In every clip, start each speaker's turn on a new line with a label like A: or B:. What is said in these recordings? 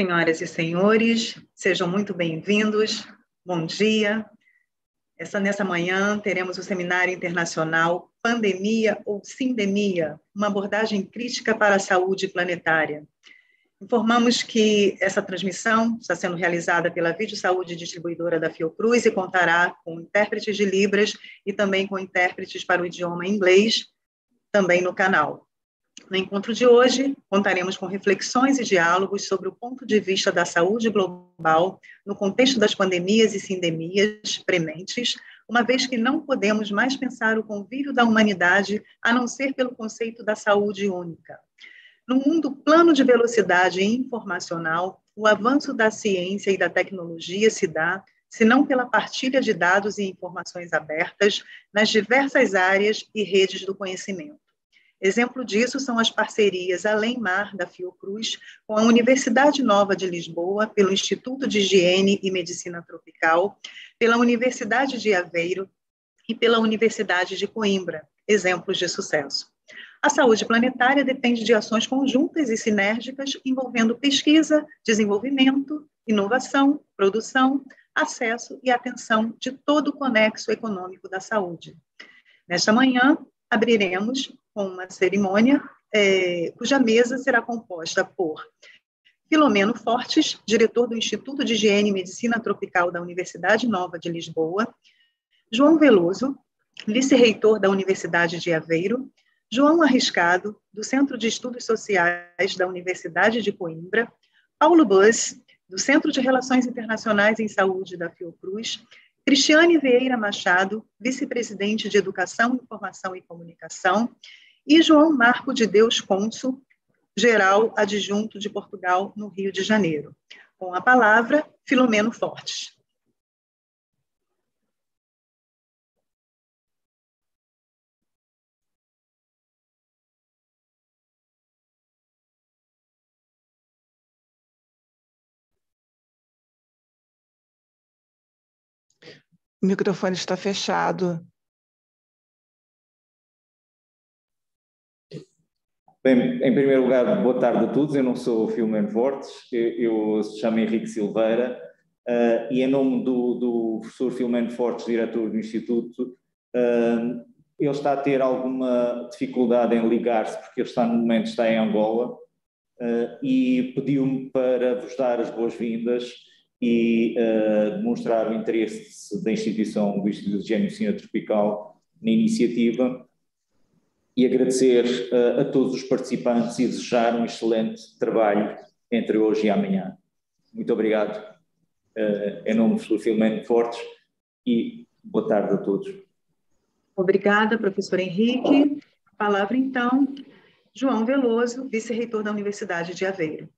A: Senhoras e senhores, sejam muito bem-vindos. Bom dia. Essa, nessa manhã teremos o seminário internacional Pandemia ou Sindemia, uma abordagem crítica para a saúde planetária. Informamos que essa transmissão está sendo realizada pela Vídeo Saúde Distribuidora da Fiocruz e contará com intérpretes de Libras e também com intérpretes para o idioma inglês, também no canal. No encontro de hoje, contaremos com reflexões e diálogos sobre o ponto de vista da saúde global no contexto das pandemias e sindemias prementes, uma vez que não podemos mais pensar o convívio da humanidade a não ser pelo conceito da saúde única. No mundo plano de velocidade informacional, o avanço da ciência e da tecnologia se dá se não pela partilha de dados e informações abertas nas diversas áreas e redes do conhecimento. Exemplo disso são as parcerias Além Mar da Fiocruz com a Universidade Nova de Lisboa, pelo Instituto de Higiene e Medicina Tropical, pela Universidade de Aveiro e pela Universidade de Coimbra, exemplos de sucesso. A saúde planetária depende de ações conjuntas e sinérgicas envolvendo pesquisa, desenvolvimento, inovação, produção, acesso e atenção de todo o conexo econômico da saúde. Nesta manhã, abriremos com uma cerimônia é, cuja mesa será composta por Filomeno Fortes, diretor do Instituto de Higiene e Medicina Tropical da Universidade Nova de Lisboa, João Veloso, vice-reitor da Universidade de Aveiro, João Arriscado, do Centro de Estudos Sociais da Universidade de Coimbra, Paulo Buzz, do Centro de Relações Internacionais em Saúde da Fiocruz, Cristiane Vieira Machado, vice-presidente de Educação, Informação e Comunicação, e João Marco de Deus Cônsul, geral adjunto de Portugal, no Rio de Janeiro. Com a palavra, Filomeno Fortes.
B: O microfone está fechado.
C: Bem, em primeiro lugar, boa tarde a todos. Eu não sou o Filomeno Fortes, eu, eu chamo Henrique Silveira uh, e em nome do, do professor Filomeno Fortes, diretor do Instituto, uh, ele está a ter alguma dificuldade em ligar-se porque ele está no momento está em Angola uh, e pediu-me para vos dar as boas-vindas e demonstrar o interesse da instituição do Instituto de Higiene Tropical na iniciativa e agradecer uh, a todos os participantes e desejar um excelente trabalho entre hoje e amanhã. Muito obrigado, uh, em nome do Filomeno Fortes, e boa tarde a todos.
A: Obrigada, professor Henrique. Palavra, então, João Veloso, vice-reitor da Universidade de Aveiro.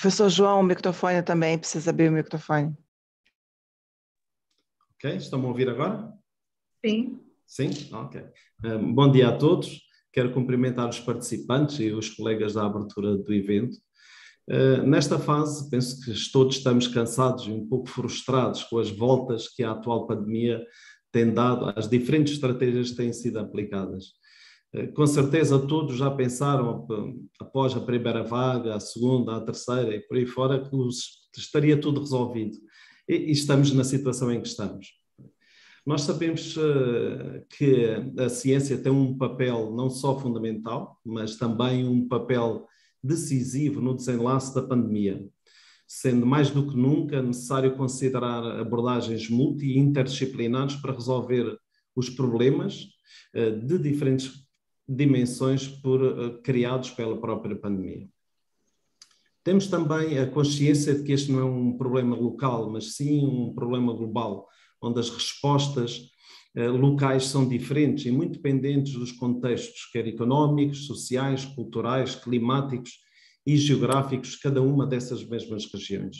B: Professor João, o microfone também, precisa abrir o microfone.
D: Ok, estão a ouvir agora?
A: Sim.
D: Sim? Ok. Um, bom dia a todos. Quero cumprimentar os participantes e os colegas da abertura do evento. Uh, nesta fase, penso que todos estamos cansados e um pouco frustrados com as voltas que a atual pandemia tem dado às diferentes estratégias que têm sido aplicadas. Eh, com certeza todos já pensaram, após a primeira vaga, a segunda, a terceira e por aí fora, que estaria tudo resolvido. E estamos na situação em que estamos. Nós sabemos eh, que a ciência tem um papel não só fundamental, mas também um papel decisivo no desenlace da pandemia, sendo mais do que nunca necessário considerar abordagens multi e interdisciplinares para resolver os problemas eh, de diferentes dimensões por, uh, criados pela própria pandemia. Temos também a consciência de que este não é um problema local, mas sim um problema global, onde as respostas uh, locais são diferentes e muito dependentes dos contextos, quer económicos, sociais, culturais, climáticos e geográficos, cada uma dessas mesmas regiões.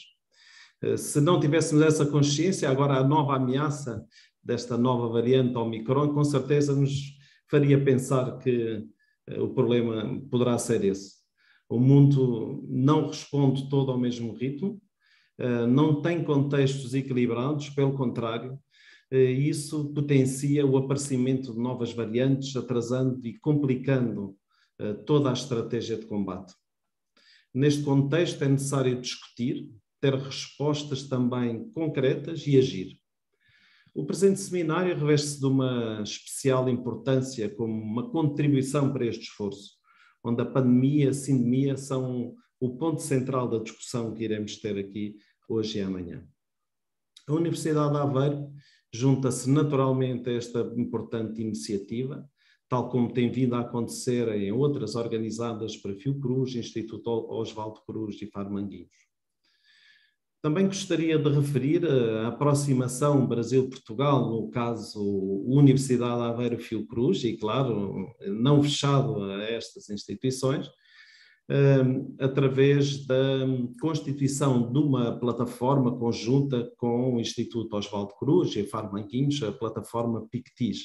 D: Uh, se não tivéssemos essa consciência, agora a nova ameaça desta nova variante Omicron, com certeza nos faria pensar que uh, o problema poderá ser esse. O mundo não responde todo ao mesmo ritmo, uh, não tem contextos equilibrados, pelo contrário, isso potencia o aparecimento de novas variantes, atrasando e complicando toda a estratégia de combate. Neste contexto, é necessário discutir, ter respostas também concretas e agir. O presente seminário reveste-se de uma especial importância como uma contribuição para este esforço, onde a pandemia e a sindemia são o ponto central da discussão que iremos ter aqui hoje e amanhã. A Universidade de Aveiro junta-se naturalmente a esta importante iniciativa, tal como tem vindo a acontecer em outras organizadas para Fiocruz, Instituto Oswaldo Cruz e Farmanguinhos. Também gostaria de referir a aproximação Brasil-Portugal, no caso Universidade Aveiro Fiocruz, e claro, não fechado a estas instituições, hum, através da constituição de uma plataforma conjunta com o Instituto Oswaldo Cruz e a Farmanguinhos, a plataforma PICTIS,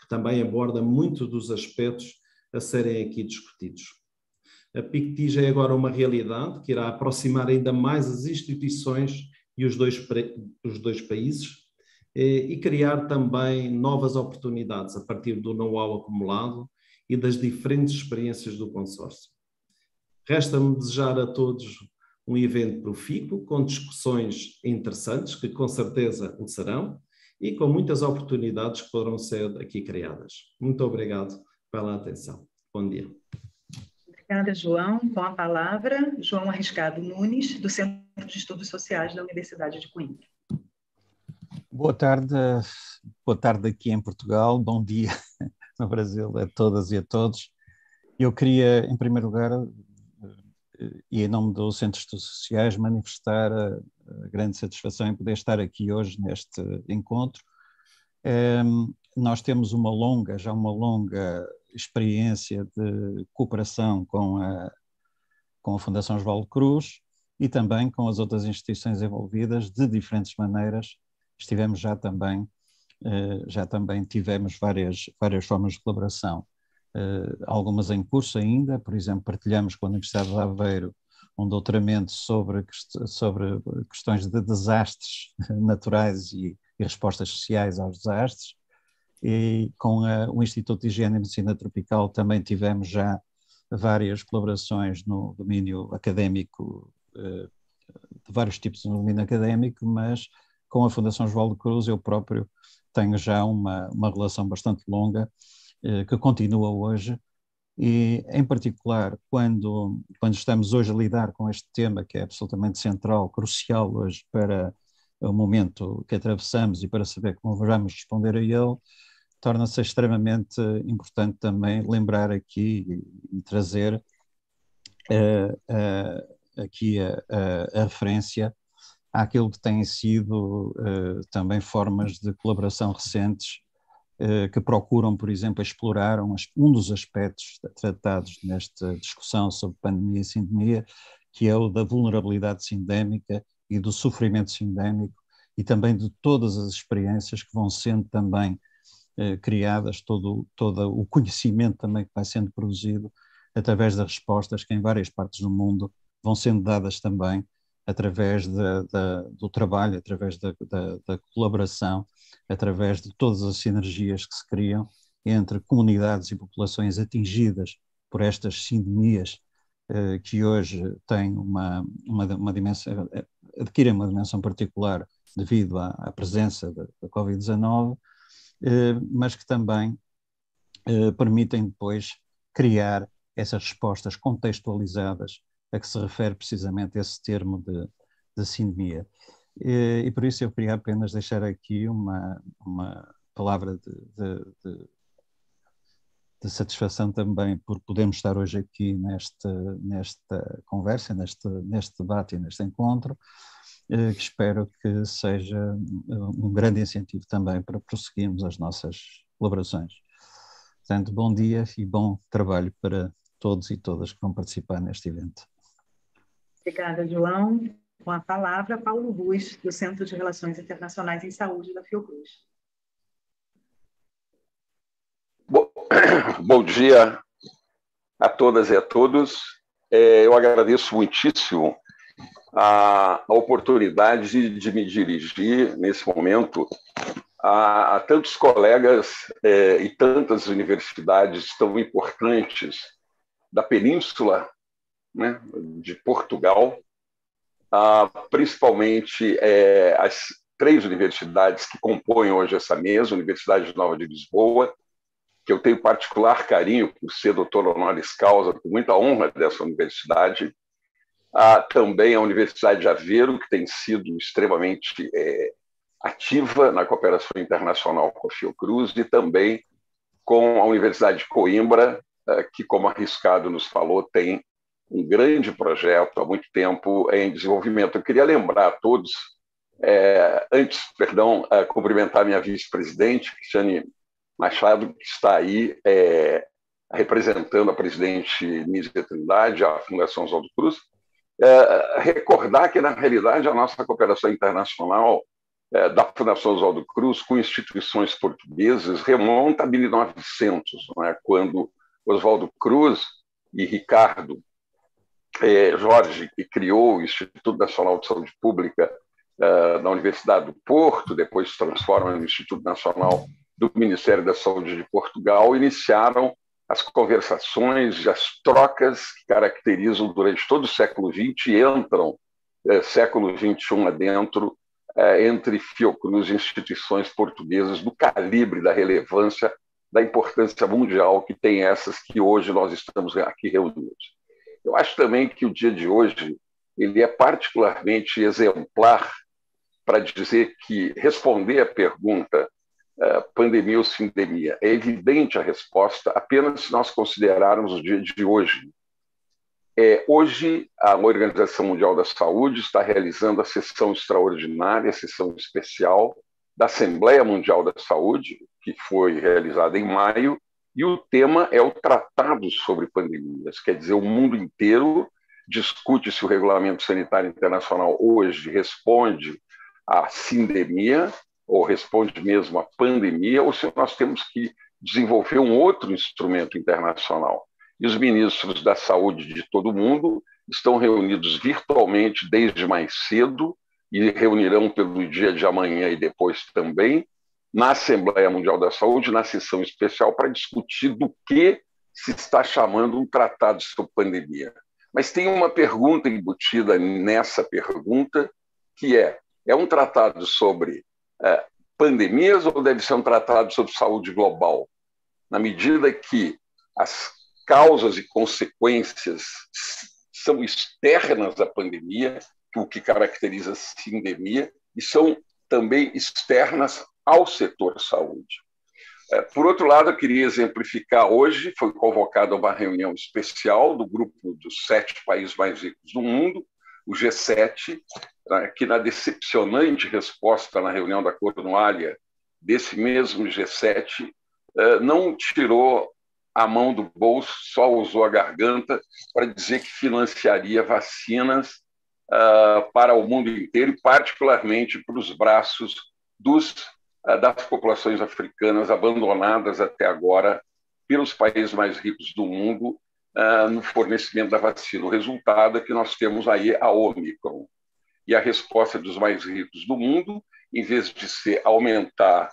D: que também aborda muito dos aspectos a serem aqui discutidos. A PICTIJ é agora uma realidade que irá aproximar ainda mais as instituições e os dois, os dois países eh, e criar também novas oportunidades a partir do know-how acumulado e das diferentes experiências do consórcio. Resta-me desejar a todos um evento profícuo, com discussões interessantes, que com certeza o serão, e com muitas oportunidades que poderão ser aqui criadas. Muito obrigado pela atenção. Bom dia.
A: Obrigada, João. Com a palavra, João Arriscado Nunes, do Centro de Estudos Sociais da Universidade de Coimbra.
E: Boa tarde, boa tarde aqui em Portugal, bom dia no Brasil a todas e a todos. Eu queria, em primeiro lugar, e em nome do Centro de Estudos Sociais, manifestar a, grande satisfação em poder estar aqui hoje neste encontro. Um, nós temos uma longa, já uma longa experiência de cooperação com a, com a Fundação Oswaldo Cruz e também com as outras instituições envolvidas de diferentes maneiras. Estivemos já também, eh, já também tivemos várias, várias formas de colaboração, eh, algumas em curso ainda, por exemplo, partilhamos com a Universidade de Aveiro um doutoramento sobre, sobre questões de desastres naturais e, e respostas sociais aos desastres, e com a, o Instituto de Higiene e Medicina Tropical também tivemos já várias colaborações no domínio académico, eh, de vários tipos no domínio académico, mas com a Fundação Oswaldo Cruz eu próprio tenho já uma, uma relação bastante longa eh, que continua hoje. E em particular quando, quando estamos hoje a lidar com este tema que é absolutamente central, crucial hoje para o momento que atravessamos e para saber como vamos responder a ele, torna-se extremamente importante também lembrar aqui e, e trazer uh, uh, aqui a, a, a, referência àquilo que têm sido uh, também formas de colaboração recentes que procuram, por exemplo, explorar um, um dos aspectos tratados nesta discussão sobre pandemia e sindemia, que é o da vulnerabilidade sindémica e do sofrimento sindémico e também de todas as experiências que vão sendo também eh, criadas, todo, todo o conhecimento também que vai sendo produzido através das respostas que em várias partes do mundo vão sendo dadas também através do trabalho, através da, da, colaboração, através de todas as sinergias que se criam entre comunidades e populações atingidas por estas sindemias que hoje têm uma, uma, uma dimensão, eh, adquirem uma dimensão particular devido à, à presença da, da Covid-19 eh, mas que também eh, permitem depois criar essas respostas contextualizadas a que se refere precisamente esse termo de, de sindemia. E, e, por isso eu queria apenas deixar aqui uma, uma palavra de, de, de, de, satisfação também por podermos estar hoje aqui nesta, nesta conversa, neste, neste debate e neste encontro, eh, que espero que seja eh, um grande incentivo também para prosseguirmos as nossas colaborações. Portanto, bom dia e bom trabalho para todos e todas que vão participar neste evento.
A: Obrigada, João. Com a palavra, Paulo Ruiz, do Centro de Relações Internacionais em Saúde da Fiocruz.
F: Bom dia a todas e a todos. É, eu agradeço muitíssimo a, a oportunidade de, me dirigir, nesse momento, há, há tantos colegas é, e tantas universidades tão importantes da península né, de Portugal, ah, principalmente é, as três universidades que compõem hoje essa mesa, a Universidade Nova de Lisboa, que eu tenho particular carinho por ser doutor honoris causa, com muita honra dessa universidade, Há também a Universidade de Aveiro, que tem sido extremamente é, ativa na cooperação internacional com a Fiocruz, e também com a Universidade de Coimbra, é, que, como arriscado nos falou, tem um grande projeto há muito tempo em desenvolvimento. Eu queria lembrar a todos, é, antes, perdão, é, cumprimentar minha vice-presidente, Cristiane Machado, que está aí é, representando a presidente Nízia Trindade, a Fundação Oswaldo Cruz, é, recordar que, na realidade, a nossa cooperação internacional é, da Fundação Oswaldo Cruz com instituições portuguesas remonta a 1900, é? quando Oswaldo Cruz e Ricardo é, Jorge, que criou o Instituto Nacional de Saúde Pública é, na Universidade do Porto, depois se transforma no Instituto Nacional do Ministério da Saúde de Portugal, iniciaram as conversações e as trocas que caracterizam durante todo o século XX e entram é, século XXI adentro é, entre Fiocruz e instituições portuguesas do calibre, da relevância, da importância mundial que tem essas que hoje nós estamos aqui reunidos. Eu acho também que o dia de hoje ele é particularmente exemplar para dizer que responder a pergunta pandemia ou sindemia? É evidente a resposta apenas se nós considerarmos o dia de hoje. É, hoje, a Organização Mundial da Saúde está realizando a sessão extraordinária, a sessão especial da Assembleia Mundial da Saúde, que foi realizada em maio, e o tema é o Tratado sobre Pandemias. Quer dizer, o mundo inteiro discute se o Regulamento Sanitário Internacional hoje responde à sindemia ou responde mesmo à pandemia, ou se nós temos que desenvolver um outro instrumento internacional. E os ministros da saúde de todo o mundo estão reunidos virtualmente desde mais cedo e reunirão pelo dia de amanhã e depois também na Assembleia Mundial da Saúde, na sessão especial, para discutir do que se está chamando um tratado sobre pandemia. Mas tem uma pergunta embutida nessa pergunta, que é: é um tratado sobre pandemias ou deve ser um tratado sobre saúde global? Na medida que as causas e consequências são externas à pandemia, o que caracteriza a sindemia, e são também externas ao setor saúde. É, por outro lado, eu queria exemplificar hoje, foi convocada uma reunião especial do grupo dos sete países mais ricos do mundo, o G7, né, que na decepcionante resposta na reunião da Cornualha desse mesmo G7, eh, não tirou a mão do bolso, só usou a garganta para dizer que financiaria vacinas ah, para o mundo inteiro e particularmente para os braços dos, ah, das populações africanas abandonadas até agora pelos países mais ricos do mundo uh, no fornecimento da vacina. O resultado é que nós temos aí a Omicron. E a resposta dos mais ricos do mundo, em vez de ser aumentar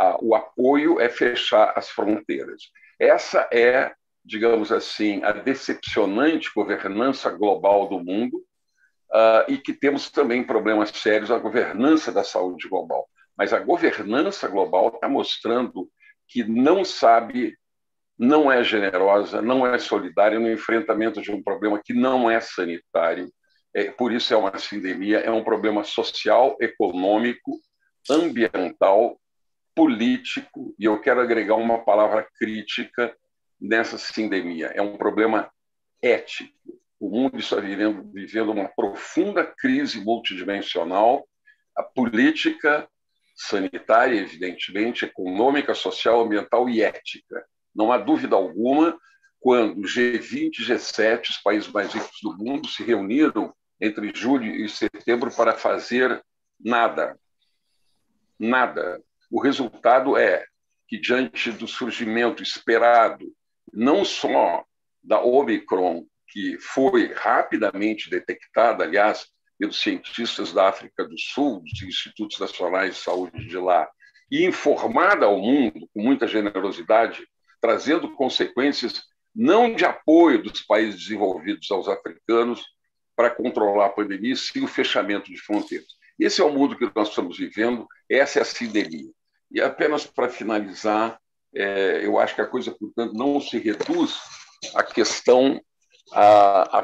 F: uh, o apoio, é fechar as fronteiras. Essa é, digamos assim, a decepcionante governança global do mundo uh, e que temos também problemas sérios na governança da saúde global. Mas a governança global está mostrando que não sabe não é generosa, não é solidária no enfrentamento de um problema que não é sanitário. É, por isso é uma sindemia, é um problema social, econômico, ambiental, político, e eu quero agregar uma palavra crítica nessa sindemia. É um problema ético. O mundo está vivendo, vivendo uma profunda crise multidimensional, a política, sanitária, evidentemente, econômica, social, ambiental e ética. Não há dúvida alguma, quando G20 e G7, os países mais ricos do mundo, se reuniram entre julho e setembro para fazer nada. Nada. O resultado é que, diante do surgimento esperado, não só da Omicron, que foi rapidamente detectada, aliás, pelos cientistas da África do Sul, dos institutos nacionais de saúde de lá, e informada ao mundo com muita generosidade, trazendo consequências não de apoio dos países desenvolvidos aos africanos para controlar a pandemia, sim o fechamento de fronteiras. Esse é o mundo que nós estamos vivendo, essa é a sindemia. E apenas para finalizar, é, eu acho que a coisa, portanto, não se reduz à questão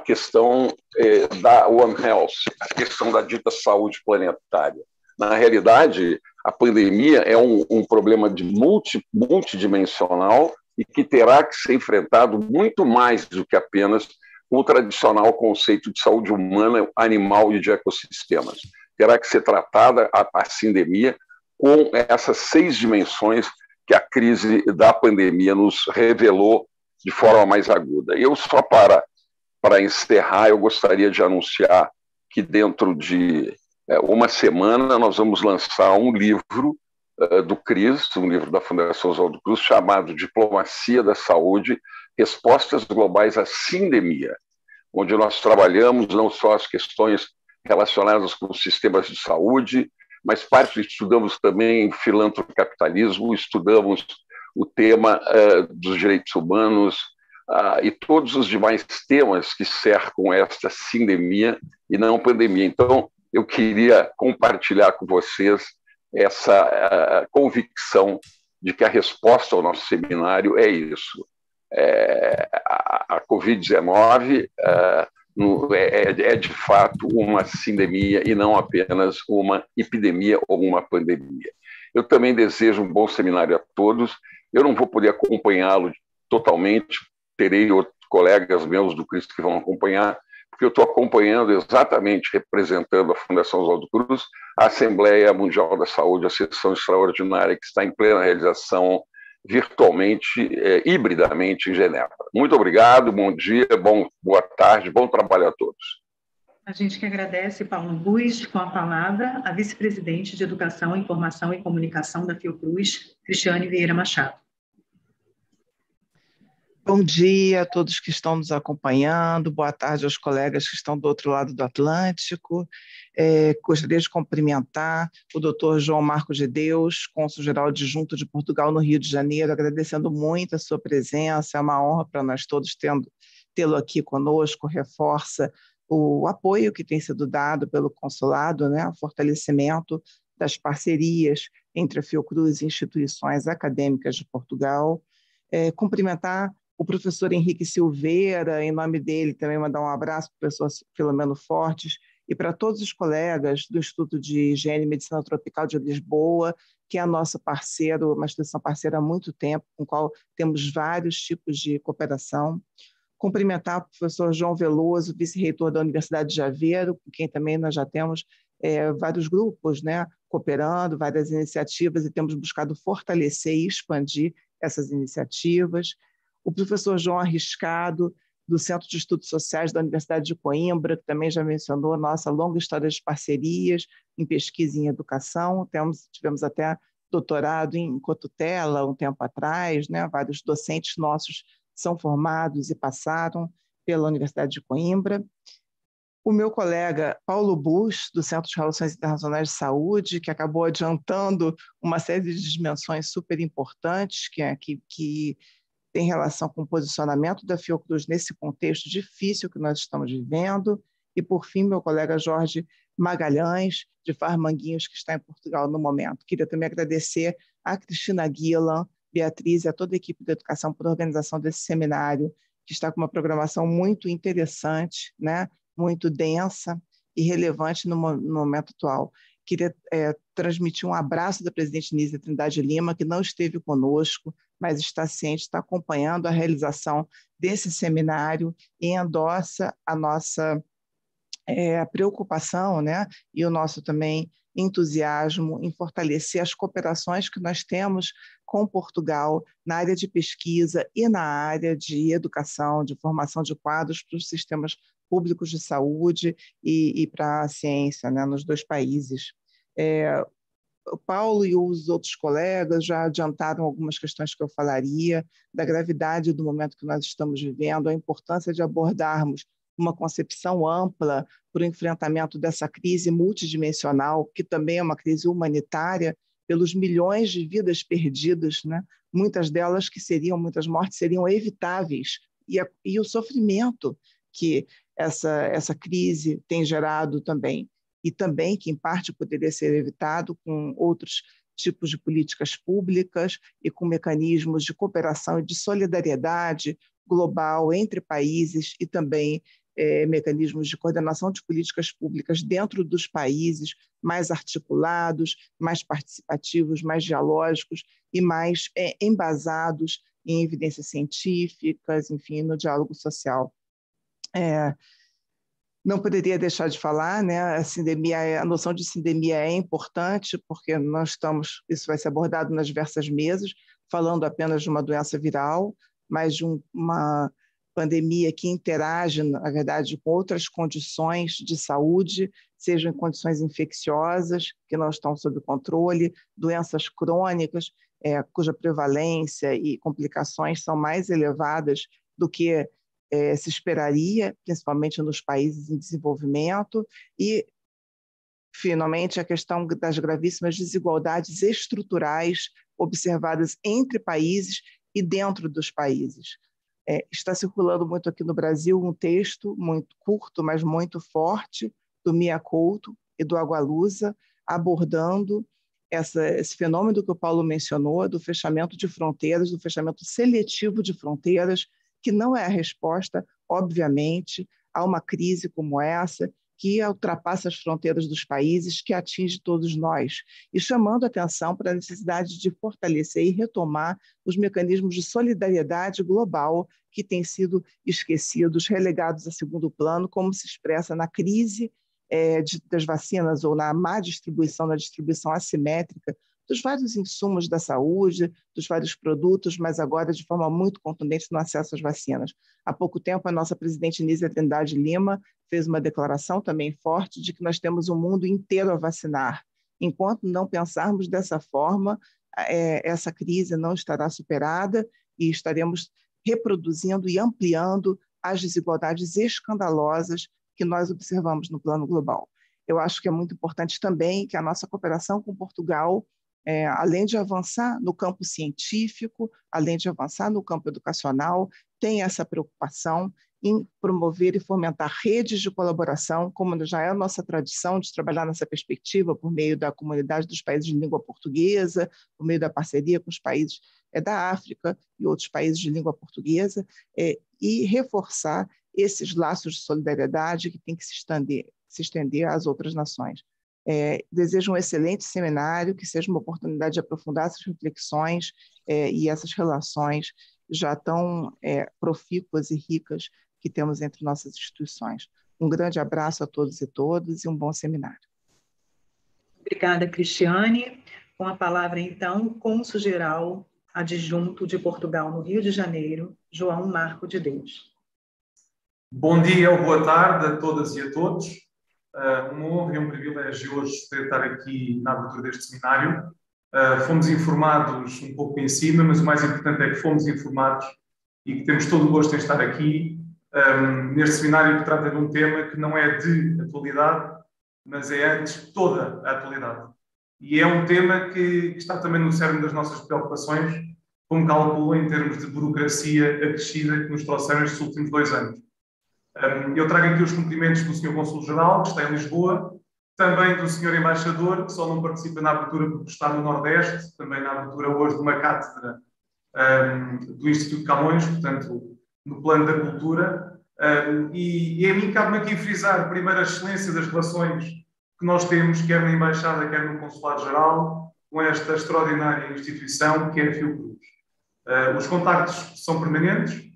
F: questão é, da One Health, a questão da dita saúde planetária. Na realidade, a pandemia é um, um problema de multi, multidimensional e que terá que ser enfrentado muito mais do que apenas o tradicional conceito de saúde humana, animal e de ecossistemas. Terá que ser tratada a, a sindemia com essas seis dimensões que a crise da pandemia nos revelou de forma mais aguda. Eu só para para encerrar, eu gostaria de anunciar que dentro de é, uma semana nós vamos lançar um livro uh, do CRIS, um livro da Fundação Oswaldo Cruz, chamado Diplomacia da Saúde, Respostas Globais à Sindemia, onde nós trabalhamos não só as questões relacionadas com os sistemas de saúde, mas parte estudamos também filantropocapitalismo, estudamos o tema uh, dos direitos humanos, ah, e todos os demais temas que cercam esta sindemia e não pandemia. Então, eu queria compartilhar com vocês essa ah, convicção de que a resposta ao nosso seminário é isso. É, a, a Covid-19 ah, é, é, de fato uma sindemia e não apenas uma epidemia ou uma pandemia. Eu também desejo um bom seminário a todos. Eu não vou poder acompanhá-lo totalmente terei outros colegas meus do Cristo que vão acompanhar, porque eu estou acompanhando exatamente, representando a Fundação Oswaldo Cruz, a Assembleia Mundial da Saúde, a sessão extraordinária que está em plena realização virtualmente, é, hibridamente em Genebra. Muito obrigado, bom dia, bom, boa tarde, bom trabalho a todos.
A: A gente que agradece, Paulo Bus, com a palavra, a vice-presidente de Educação, Informação e Comunicação da Fiocruz, Cristiane Vieira Machado.
B: Bom dia a todos que estão nos acompanhando, boa tarde aos colegas que estão do outro lado do Atlântico. É, gostaria de cumprimentar o doutor João Marcos de Deus, cônsul-geral adjunto de Portugal no Rio de Janeiro, agradecendo muito a sua presença, é uma honra para nós todos tê-lo aqui conosco, reforça o apoio que tem sido dado pelo consulado, né, o fortalecimento das parcerias entre a Fiocruz e instituições acadêmicas de Portugal. É, cumprimentar o professor Henrique Silveira, em nome dele, também mandar um abraço para o professor Filomeno Fortes e para todos os colegas do Instituto de Higiene e Medicina Tropical de Lisboa, que é nosso parceiro, uma instituição parceira há muito tempo, com qual temos vários tipos de cooperação. Cumprimentar o professor João Veloso, vice-reitor da Universidade de Aveiro, com quem também nós já temos é, vários grupos né, cooperando, várias iniciativas, e temos buscado fortalecer e expandir essas iniciativas o professor João Arriscado, do Centro de Estudos Sociais da Universidade de Coimbra, que também já mencionou nossa longa história de parcerias em pesquisa e em educação. Temos, tivemos até doutorado em cotutela um tempo atrás, né? vários docentes nossos são formados e passaram pela Universidade de Coimbra. O meu colega Paulo Bush, do Centro de Relações Internacionais de Saúde, que acabou adiantando uma série de dimensões super importantes que, é, que, que tem relação com o posicionamento da Fiocruz nesse contexto difícil que nós estamos vivendo. E, por fim, meu colega Jorge Magalhães, de Farmanguinhos, que está em Portugal no momento. Queria também agradecer a Cristina Guilan, Beatriz e a toda a equipe de educação por organização desse seminário, que está com uma programação muito interessante, né? muito densa e relevante no, no momento atual. Queria é, transmitir um abraço da presidente Nízia Trindade Lima, que não esteve conosco, mas está ciente, está acompanhando a realização desse seminário e endossa a nossa é, preocupação né, e o nosso também entusiasmo em fortalecer as cooperações que nós temos com Portugal na área de pesquisa e na área de educação, de formação de quadros para os sistemas públicos de saúde e, e para a ciência né, nos dois países. É, o Paulo e os outros colegas já adiantaram algumas questões que eu falaria, da gravidade do momento que nós estamos vivendo, a importância de abordarmos uma concepção ampla para o enfrentamento dessa crise multidimensional, que também é uma crise humanitária. pelos milhões de vidas perdidas, né? muitas delas que seriam, muitas mortes seriam evitáveis, e, a, e o sofrimento que essa, essa crise tem gerado também, e também que, em parte, poderia ser evitado com outros tipos de políticas públicas e com mecanismos de cooperação e de solidariedade global entre países e também é, mecanismos de coordenação de políticas públicas dentro dos países mais articulados, mais participativos, mais dialógicos e mais é, embasados em evidências científicas, enfim, no diálogo social. É, não poderia deixar de falar, né? A sindemia, a noção de sindemia é importante porque nós estamos, isso vai ser abordado nas diversas mesas, falando apenas de uma doença viral, mas de um, uma pandemia que interage, na verdade, com outras condições de saúde, sejam condições infecciosas que não estão sob controle, doenças crônicas, é, cuja prevalência e complicações são mais elevadas do que é, se esperaria, principalmente nos países em desenvolvimento, e, finalmente, a questão das gravíssimas desigualdades estruturais observadas entre países e dentro dos países. É, está circulando muito aqui no Brasil um texto muito curto, mas muito forte, do Mia Couto e do Agualusa, abordando essa, esse fenômeno que o Paulo mencionou, do fechamento de fronteiras, do fechamento seletivo de fronteiras, que não é a resposta, obviamente, a uma crise como essa, que ultrapassa as fronteiras dos países, que atinge todos nós, e chamando atenção para a necessidade de fortalecer e retomar os mecanismos de solidariedade global que têm sido esquecidos, relegados a segundo plano, como se expressa na crise é, de, das vacinas ou na má distribuição, na distribuição assimétrica dos vários insumos da saúde, dos vários produtos, mas agora de forma muito contundente no acesso às vacinas. Há pouco tempo, a nossa presidente Nízia Trindade Lima fez uma declaração também forte de que nós temos um mundo inteiro a vacinar. Enquanto não pensarmos dessa forma, é, essa crise não estará superada e estaremos reproduzindo e ampliando as desigualdades escandalosas que nós observamos no plano global. Eu acho que é muito importante também que a nossa cooperação com Portugal é, além de avançar no campo científico, além de avançar no campo educacional, tem essa preocupação em promover e fomentar redes de colaboração, como já é a nossa tradição de trabalhar nessa perspectiva por meio da comunidade dos países de língua portuguesa, por meio da parceria com os países é, da África e outros países de língua portuguesa, é, e reforçar esses laços de solidariedade que tem que se estender, se estender às outras nações. É, desejo um excelente seminário, que seja uma oportunidade de aprofundar essas reflexões é, e essas relações já tão é, profícuas e ricas que temos entre nossas instituições. Um grande abraço a todos e todas e um bom seminário.
A: Obrigada, Cristiane. Com a palavra, então, o cônsul-geral adjunto de Portugal no Rio de Janeiro, João Marco de Deus.
G: Bom dia ou boa tarde a todas e a todos. Uh, uma honra e um privilégio hoje poder estar aqui na abertura deste seminário. Uh, fomos informados um pouco em cima, mas o mais importante é que fomos informados e que temos todo o gosto em estar aqui um, neste seminário que trata de um tema que não é de atualidade, mas é antes toda a atualidade. E é um tema que, que está também no cerne das nossas preocupações, como calculo em termos de burocracia acrescida que nos trouxeram estes últimos dois anos. Eu trago aqui os cumprimentos do Sr. Consul-Geral, que está em Lisboa, também do Sr. Embaixador, que só não participa na abertura porque está no Nordeste, também na abertura hoje de uma cátedra um, do Instituto Camões, portanto, no plano da cultura. Um, e, e a mim cabe-me aqui frisar, primeiro, a excelência das relações que nós temos, quer na Embaixada, quer no Consulado-Geral, com esta extraordinária instituição que é a Fiocruz. Uh, os contactos são permanentes,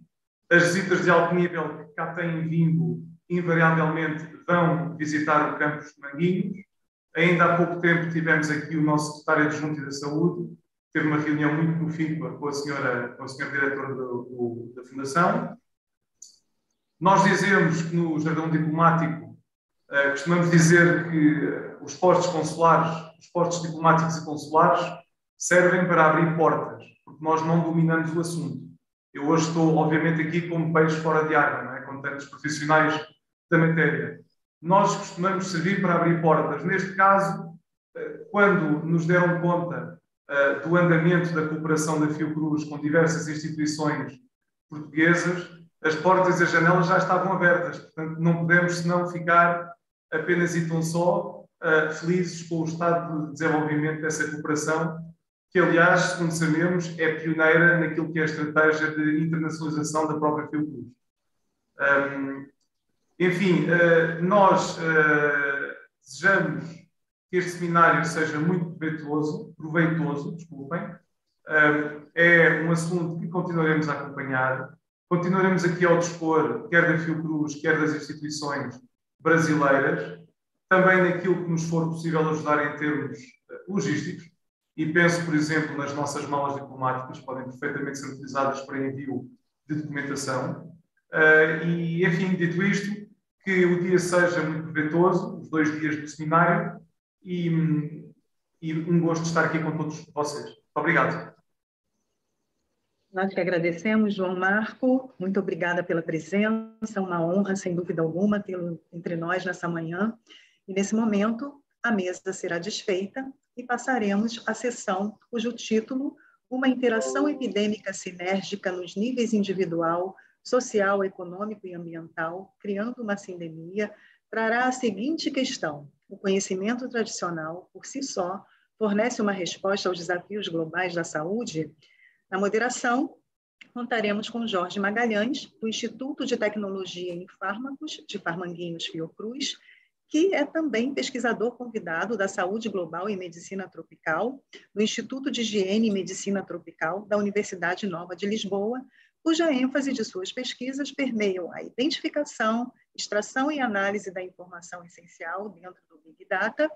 G: as visitas de alto nível que cá têm vindo, invariavelmente, vão visitar o campus de Manguinhos. Ainda há pouco tempo tivemos aqui o nosso secretário adjunto da Saúde, teve uma reunião muito profícua com a senhora, com a senhora diretora do, do, da Fundação. Nós dizemos que no jargão diplomático, uh, costumamos dizer que os postos consulares, os postos diplomáticos e consulares, servem para abrir portas, porque nós não dominamos o assunto. Eu hoje estou, obviamente, aqui como peixe fora de água, não é? com tantos profissionais da matéria. Nós costumamos servir para abrir portas. Neste caso, quando nos deram conta uh, do andamento da cooperação da Fiocruz com diversas instituições portuguesas, as portas e as janelas já estavam abertas. Portanto, não podemos senão ficar apenas e tão só uh, felizes com o estado de desenvolvimento dessa cooperação, que, aliás, segundo sabemos, é pioneira naquilo que é a estratégia de internacionalização da própria Fiocruz. Um, enfim, uh, nós uh, desejamos que este seminário seja muito proveitoso, proveitoso desculpem. É um assunto que continuaremos a acompanhar. Continuaremos aqui ao dispor, quer da Fiocruz, quer das instituições brasileiras, também naquilo que nos for possível ajudar em termos logísticos. E penso, por exemplo, nas nossas malas diplomáticas, podem perfeitamente ser utilizadas para envio de documentação. Uh, e, enfim, dito isto, que o dia seja muito proveitoso, os dois dias do seminário, e, e um gosto de estar aqui com todos vocês. Obrigado.
A: Nós que agradecemos, João Marco, muito obrigada pela presença, uma honra, sem dúvida alguma, tê-lo entre nós nessa manhã. E nesse momento, a mesa será desfeita e passaremos à sessão cujo título Uma interação epidêmica sinérgica nos níveis individual, social, econômico e ambiental, criando uma sindemia, trará a seguinte questão: o conhecimento tradicional, por si só, fornece uma resposta aos desafios globais da saúde? Na moderação, contaremos com Jorge Magalhães, do Instituto de Tecnologia em Fármacos, de Farmanguinhos Fiocruz, que é também pesquisador convidado da Saúde Global e Medicina Tropical, do Instituto de Higiene e Medicina Tropical da Universidade Nova de Lisboa, cuja ênfase de suas pesquisas permeiam a identificação, extração e análise da informação essencial dentro do Big Data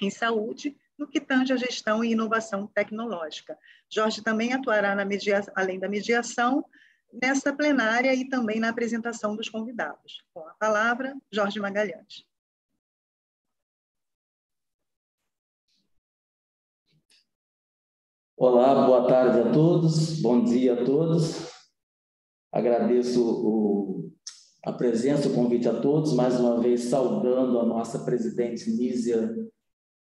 A: em saúde, no que tange a gestão e inovação tecnológica. Jorge também atuará, além da mediação, nessa plenária e também na apresentação dos convidados. Com a palavra, Jorge Magalhães.
H: Olá, boa tarde a todos, bom dia a todos. Agradeço o, a presença, o convite a todos, mais uma vez saudando a nossa presidente Nízia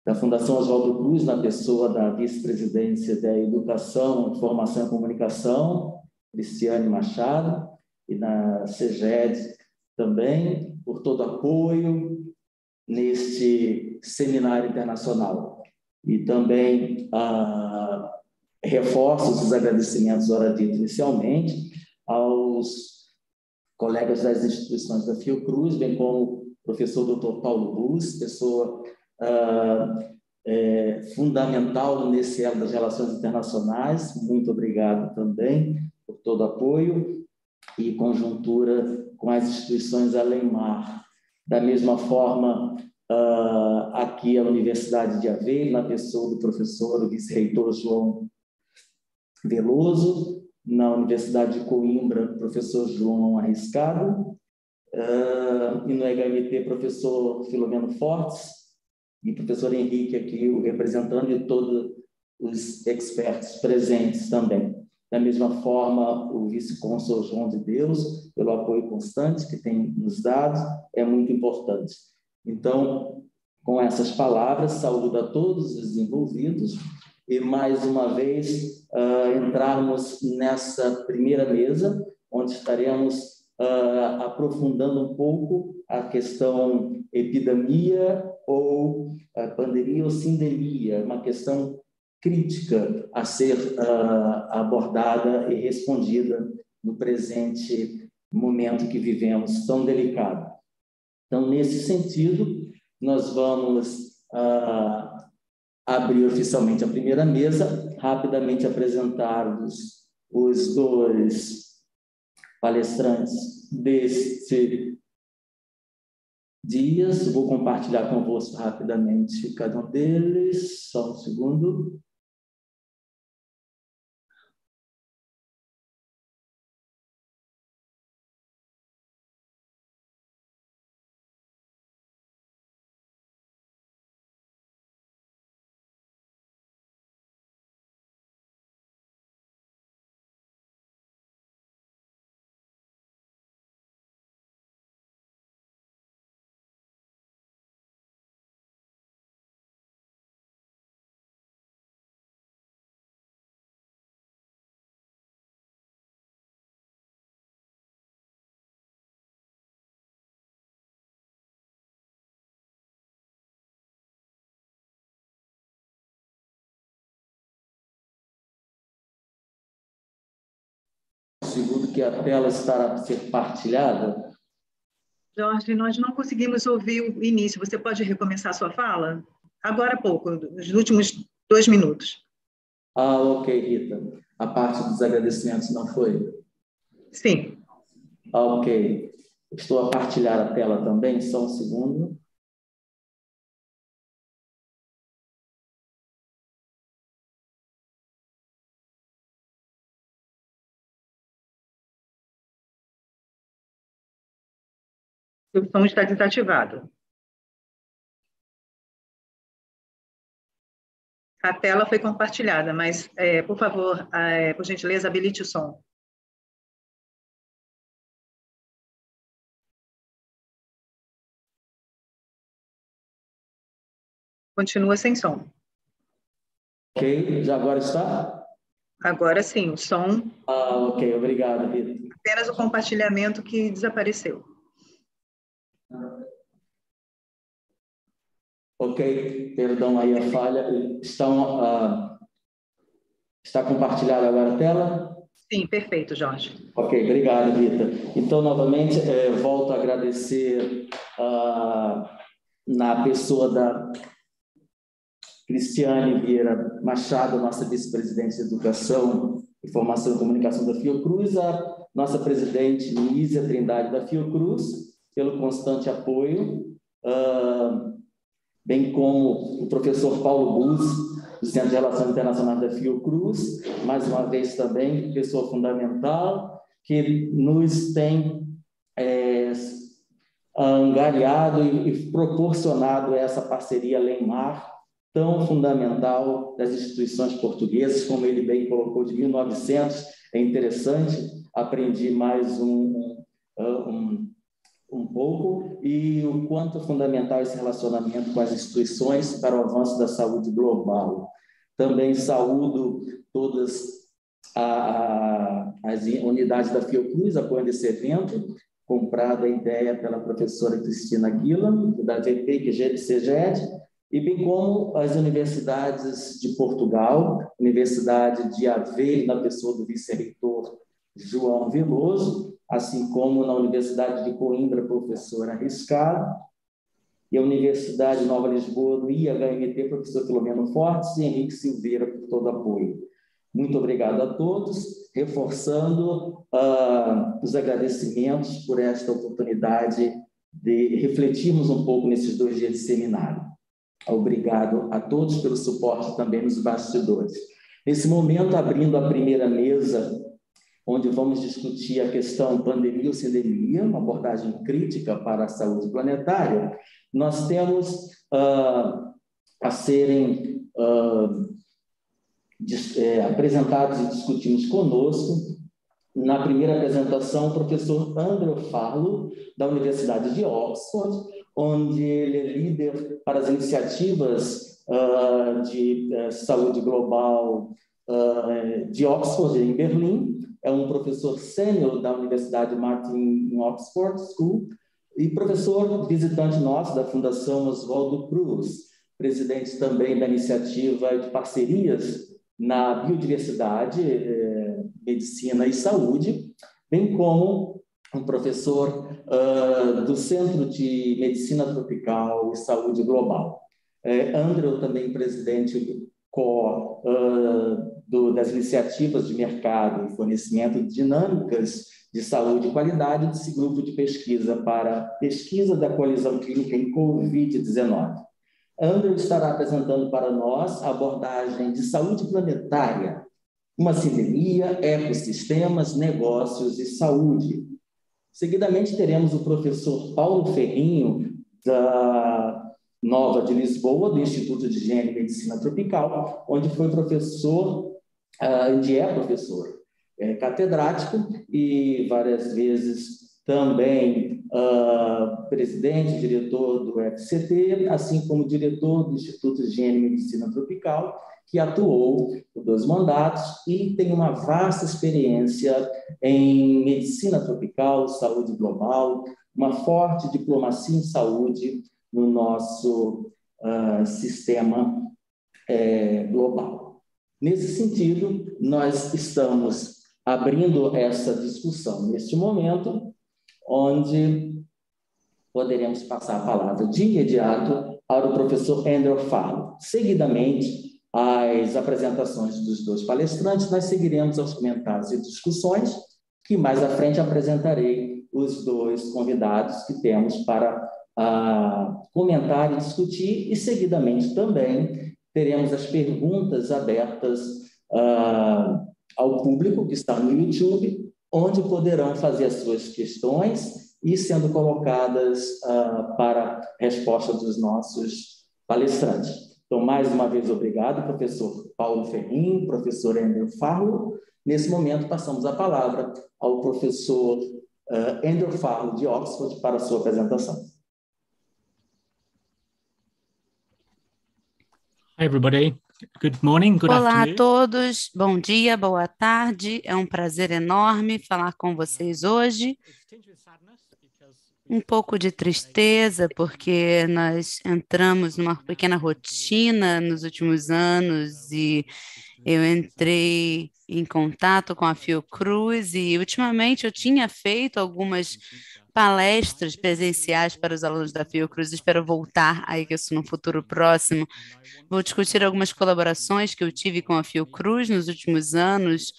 H: da Fundação Oswaldo Cruz, na pessoa da vice-presidência da Educação, Informação e Comunicação, Cristiane Machado, e na CEGED também, por todo apoio neste seminário internacional. E também ah, reforço os agradecimentos, ora dito inicialmente, aos colegas das instituições da Fiocruz, bem como o professor Dr. Paulo Bus, pessoa uh, é, fundamental nesse elo das relações internacionais. Muito obrigado também por todo o apoio e conjuntura com as instituições além mar. Da mesma forma, uh, aqui a Universidade de Aveiro, na pessoa do professor, o vice-reitor João Veloso, na Universidade de Coimbra, professor João Arriscado, uh, e no HMT, professor Filomeno Fortes, e professor Henrique aqui, o representante de todos os expertos presentes também. Da mesma forma, o vice-consul João de Deus, pelo apoio constante que tem nos dado, é muito importante. Então, com essas palavras, saúdo a todos os envolvidos e, mais uma vez, uh, entrarmos nessa primeira mesa, onde estaremos uh, aprofundando um pouco a questão epidemia ou uh, pandemia ou sindemia, uma questão crítica a ser abordada e respondida no presente momento que vivemos tão delicado. Então, nesse sentido, nós vamos abrir oficialmente a primeira mesa, rapidamente apresentar os, os dois palestrantes deste dias. Vou compartilhar convosco rapidamente cada um deles. Só um segundo. Segundo que a tela estará a ser partilhada.
A: Jorge, nós não conseguimos ouvir o início. Você pode recomeçar a sua fala? Agora há pouco, nos últimos dois minutos.
H: Ah, ok, Rita. A parte dos agradecimentos não foi?
A: Sim.
H: Ah, ok. Estou a partilhar a tela também, só um segundo.
A: O som está desativado. A tela foi compartilhada, mas, é, por favor, é, por gentileza, habilite o som. Continua sem som.
H: Ok, já agora está?
A: Agora sim, o som.
H: Ah, ok, obrigado, Rita.
A: Apenas o compartilhamento que desapareceu.
H: Ok, perdão aí a falha. Estão, uh, está compartilhada agora a tela?
A: Sim, perfeito, Jorge.
H: Ok, obrigado, Rita. Então, novamente, eh, volto a agradecer uh, na pessoa da Cristiane Vieira Machado, nossa vice-presidente de Educação, Informação e Comunicação da Fiocruz, a nossa presidente Nízia Trindade da Fiocruz, pelo constante apoio. Uh, bem como o professor Paulo Bus, do Centro de Relações Internacionais da Fiocruz, mais uma vez também pessoa fundamental, que nos tem é, angariado e, e proporcionado essa parceria Lemar, tão fundamental das instituições portuguesas, como ele bem colocou, de 1900. É interessante, aprendi mais um, um, um um pouco e o quanto é fundamental esse relacionamento com as instituições para o avanço da saúde global. Também saúdo todas a, as unidades da Fiocruz apoiando esse evento, comprada a ideia pela professora Cristina Guilam, da VP, que é e bem como as universidades de Portugal, Universidade de Aveiro, na pessoa do vice-reitor João Veloso, assim como na Universidade de Coimbra, professor Arriscado, e a Universidade Nova Lisboa, do IHMT, professor Filomeno Fortes e Henrique Silveira, por todo apoio. Muito obrigado a todos, reforçando uh, os agradecimentos por esta oportunidade de refletirmos um pouco nesses dois dias de seminário. Obrigado a todos pelo suporte também nos bastidores. Nesse momento, abrindo a primeira mesa onde vamos discutir a questão pandemia ou sindemia, uma abordagem crítica para a saúde planetária, nós temos uh, a serem uh, é, apresentados e discutidos conosco, na primeira apresentação, o professor Andrew Farlow, da Universidade de Oxford, onde ele é líder para as iniciativas uh, de uh, saúde global de Oxford, em Berlim, é um professor sênior da Universidade Martin Oxford School e professor visitante nosso da Fundação Oswaldo Cruz, presidente também da iniciativa de parcerias na biodiversidade, eh, medicina e saúde, bem como um professor uh, do Centro de Medicina Tropical e Saúde Global. É, Andrew também presidente co uh, do, das iniciativas de mercado e fornecimento de dinâmicas de saúde e qualidade desse grupo de pesquisa para pesquisa da colisão clínica em Covid-19. Andrew estará apresentando para nós a abordagem de saúde planetária, uma sindemia, ecossistemas, negócios e saúde. Seguidamente teremos o professor Paulo Ferrinho, da Nova de Lisboa, do Instituto de Higiene e Medicina Tropical, onde foi professor onde é professor, é catedrático e várias vezes também uh, presidente, diretor do FCT, assim como diretor do Instituto de Higiene e Medicina Tropical, que atuou por dois mandatos e tem uma vasta experiência em medicina tropical, saúde global, uma forte diplomacia em saúde no nosso uh, sistema é, global. Nesse sentido, nós estamos abrindo essa discussão neste momento, onde poderemos passar a palavra de imediato para o professor Andrew Farlow. Seguidamente, as apresentações dos dois palestrantes, nós seguiremos aos comentários e discussões, que mais à frente apresentarei os dois convidados que temos para uh, comentar e discutir, e seguidamente também teremos as perguntas abertas uh, ao público que está no YouTube, onde poderão fazer as suas questões e sendo colocadas uh, para resposta dos nossos palestrantes. Então, mais uma vez, obrigado, professor Paulo Ferrin, professor Andrew Farro. Nesse momento, passamos a palavra ao professor uh, Andrew Farro, de Oxford, para a sua apresentação.
I: Hi, everybody. Good morning, good
J: Olá
I: afternoon.
J: a todos, bom dia, boa tarde. É um prazer enorme falar com vocês hoje. Um pouco de tristeza, porque nós entramos numa pequena rotina nos últimos anos e eu entrei em contato com a Fiocruz e ultimamente eu tinha feito algumas palestras presenciais para os alunos da Fiocruz. Espero voltar a isso no futuro próximo. Vou discutir algumas colaborações que eu tive com a Fiocruz nos últimos anos.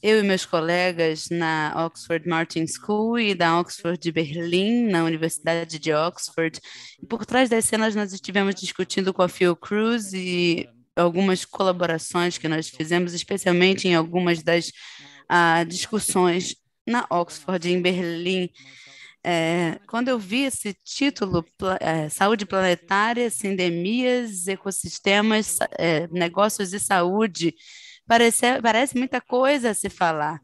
J: Eu e meus colegas na Oxford Martin School e da Oxford de Berlim, na Universidade de Oxford. Por trás das cenas, nós estivemos discutindo com a Fiocruz e algumas colaborações que nós fizemos, especialmente em algumas das uh, discussões na Oxford, em Berlim, é, quando eu vi esse título, é, Saúde Planetária, Sindemias, Ecossistemas, é, Negócios e Saúde, parece, parece muita coisa a se falar.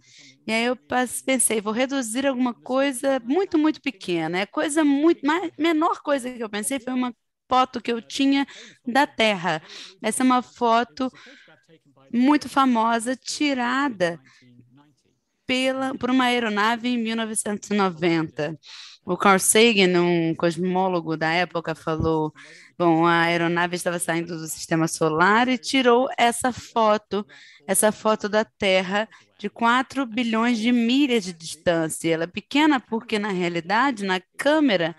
J: E aí eu pensei, vou reduzir alguma coisa muito, muito pequena. É coisa muito, menor coisa que eu pensei foi uma foto que eu tinha da Terra. Essa é uma foto muito famosa, tirada pela, por uma aeronave em 1990. O Carl Sagan, um cosmólogo da época, falou: bom, a aeronave estava saindo do sistema solar e tirou essa foto, essa foto da Terra de 4 bilhões de milhas de distância. Ela é pequena porque, na realidade, na câmera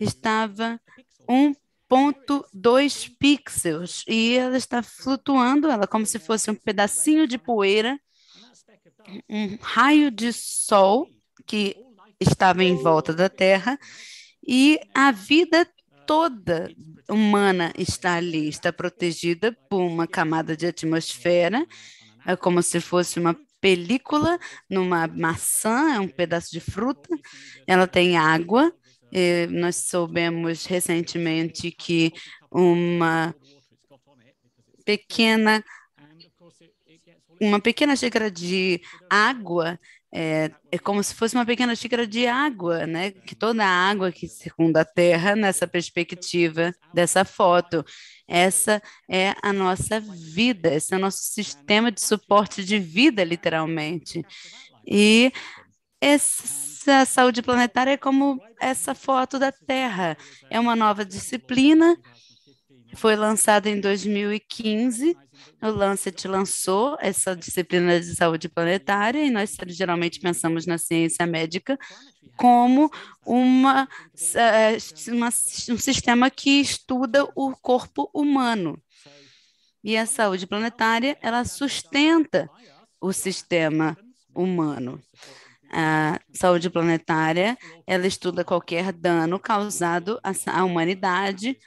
J: estava 1,2 pixels e ela está flutuando, ela como se fosse um pedacinho de poeira um raio de sol que estava em volta da Terra e a vida toda humana está ali, está protegida por uma camada de atmosfera, é como se fosse uma película numa maçã, é um pedaço de fruta. Ela tem água. nós soubemos recentemente que uma pequena uma pequena xícara de água é, é, como se fosse uma pequena xícara de água, né? Que toda a água que circunda a Terra, nessa perspectiva dessa foto, essa é a nossa vida, esse é o nosso sistema de suporte de vida, literalmente. E essa saúde planetária é como essa foto da Terra, é uma nova disciplina foi lançada em 2015. O Lancet lançou essa disciplina de saúde planetária e nós geralmente pensamos na ciência médica como uma, eh, uma, um sistema que estuda o corpo humano. E a saúde planetária, ela sustenta o sistema humano. A saúde planetária, ela estuda qualquer dano causado à humanidade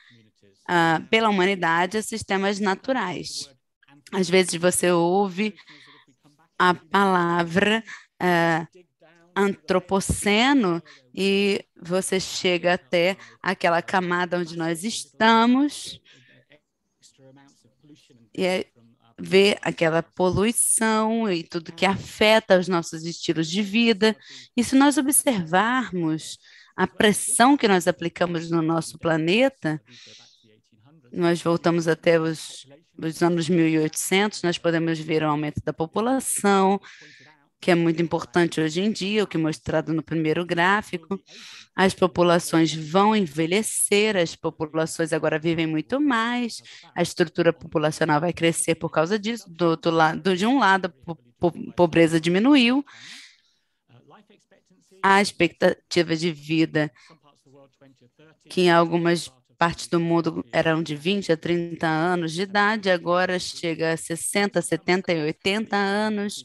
J: pela humanidade a sistemas naturais. Às vezes você ouve a palavra uh, antropoceno e você chega até aquela camada onde nós estamos e é ver aquela poluição e tudo que afeta os nossos estilos de vida. E se nós observarmos a pressão que nós aplicamos no nosso planeta, nós voltamos até os, os anos 1800, nós podemos ver o aumento da população, que é muito importante hoje em dia, o que é mostrado no primeiro gráfico. As populações vão envelhecer, as populações agora vivem muito mais, a estrutura populacional vai crescer por causa disso. Do lado, de um lado, a pobreza diminuiu, a expectativa de vida, que em algumas partes do mundo eram de 20 a 30 anos de idade, agora chega a 60, 70 e 80 anos.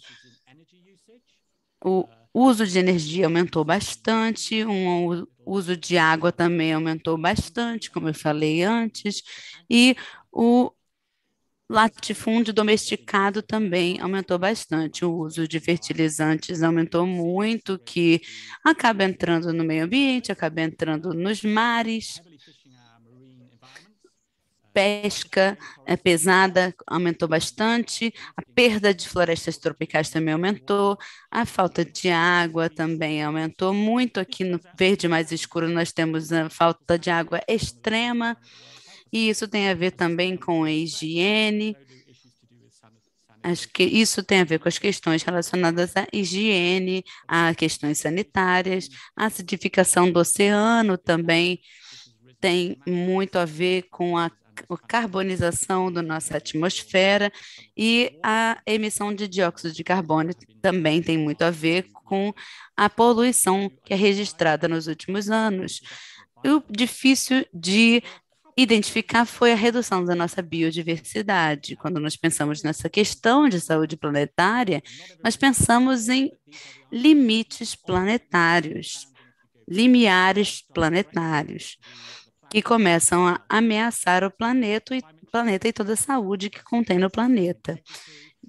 J: O uso de energia aumentou bastante, o uso de água também aumentou bastante, como eu falei antes, e o latifúndio domesticado também aumentou bastante. O uso de fertilizantes aumentou muito, que acaba entrando no meio ambiente, acaba entrando nos mares pesca é, pesada aumentou bastante, a perda de florestas tropicais também aumentou, a falta de água também aumentou muito. Aqui no verde mais escuro nós temos a falta de água extrema, e isso tem a ver também com a higiene. Acho que isso tem a ver com as questões relacionadas à higiene, a questões sanitárias, a acidificação do oceano também tem muito a ver com a a carbonização da nossa atmosfera e a emissão de dióxido de carbono também tem muito a ver com a poluição que é registrada nos últimos anos. o difícil de identificar foi a redução da nossa biodiversidade. Quando nós pensamos nessa questão de saúde planetária, nós pensamos em limites planetários, limiares planetários que começam a ameaçar o planeta e, planeta e toda a saúde que contém no planeta.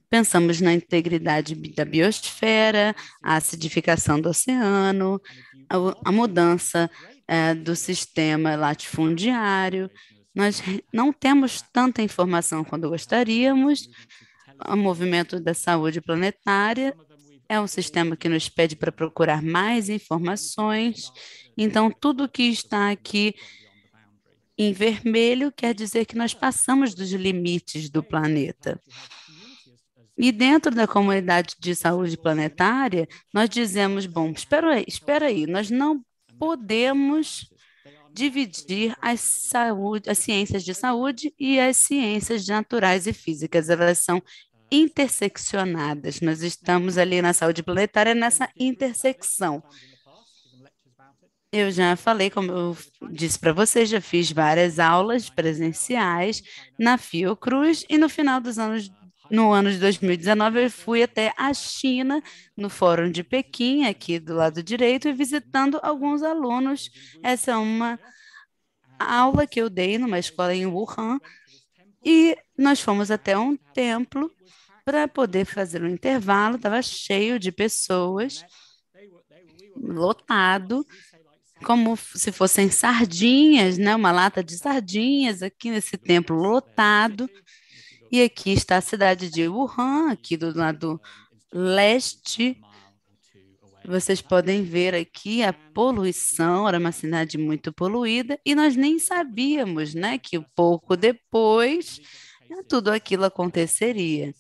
J: Pensamos na integridade da biosfera, a acidificação do oceano, a, a mudança é, do sistema latifundiário. Nós não temos tanta informação quanto gostaríamos. O movimento da saúde planetária é um sistema que nos pede para procurar mais informações. Então, tudo que está aqui em vermelho quer dizer que nós passamos dos limites do planeta. E dentro da comunidade de saúde planetária, nós dizemos, bom, espera aí, espera aí, nós não podemos dividir as, saúde, as ciências de saúde e as ciências naturais e físicas. Elas são interseccionadas. Nós estamos ali na saúde planetária nessa intersecção. Eu já falei, como eu disse para vocês, já fiz várias aulas presenciais na Fiocruz e no final dos anos no ano de 2019, eu fui até a China, no Fórum de Pequim, aqui do lado direito, e visitando alguns alunos. Essa é uma aula que eu dei numa escola em Wuhan, e nós fomos até um templo para poder fazer um intervalo, estava cheio de pessoas, lotado, como se fossem sardinhas, né? uma lata de sardinhas aqui nesse templo lotado. E aqui está a cidade de Wuhan, aqui do lado leste. Vocês podem ver aqui a poluição, era uma cidade muito poluída, e nós nem sabíamos né, que pouco depois tudo aquilo aconteceria.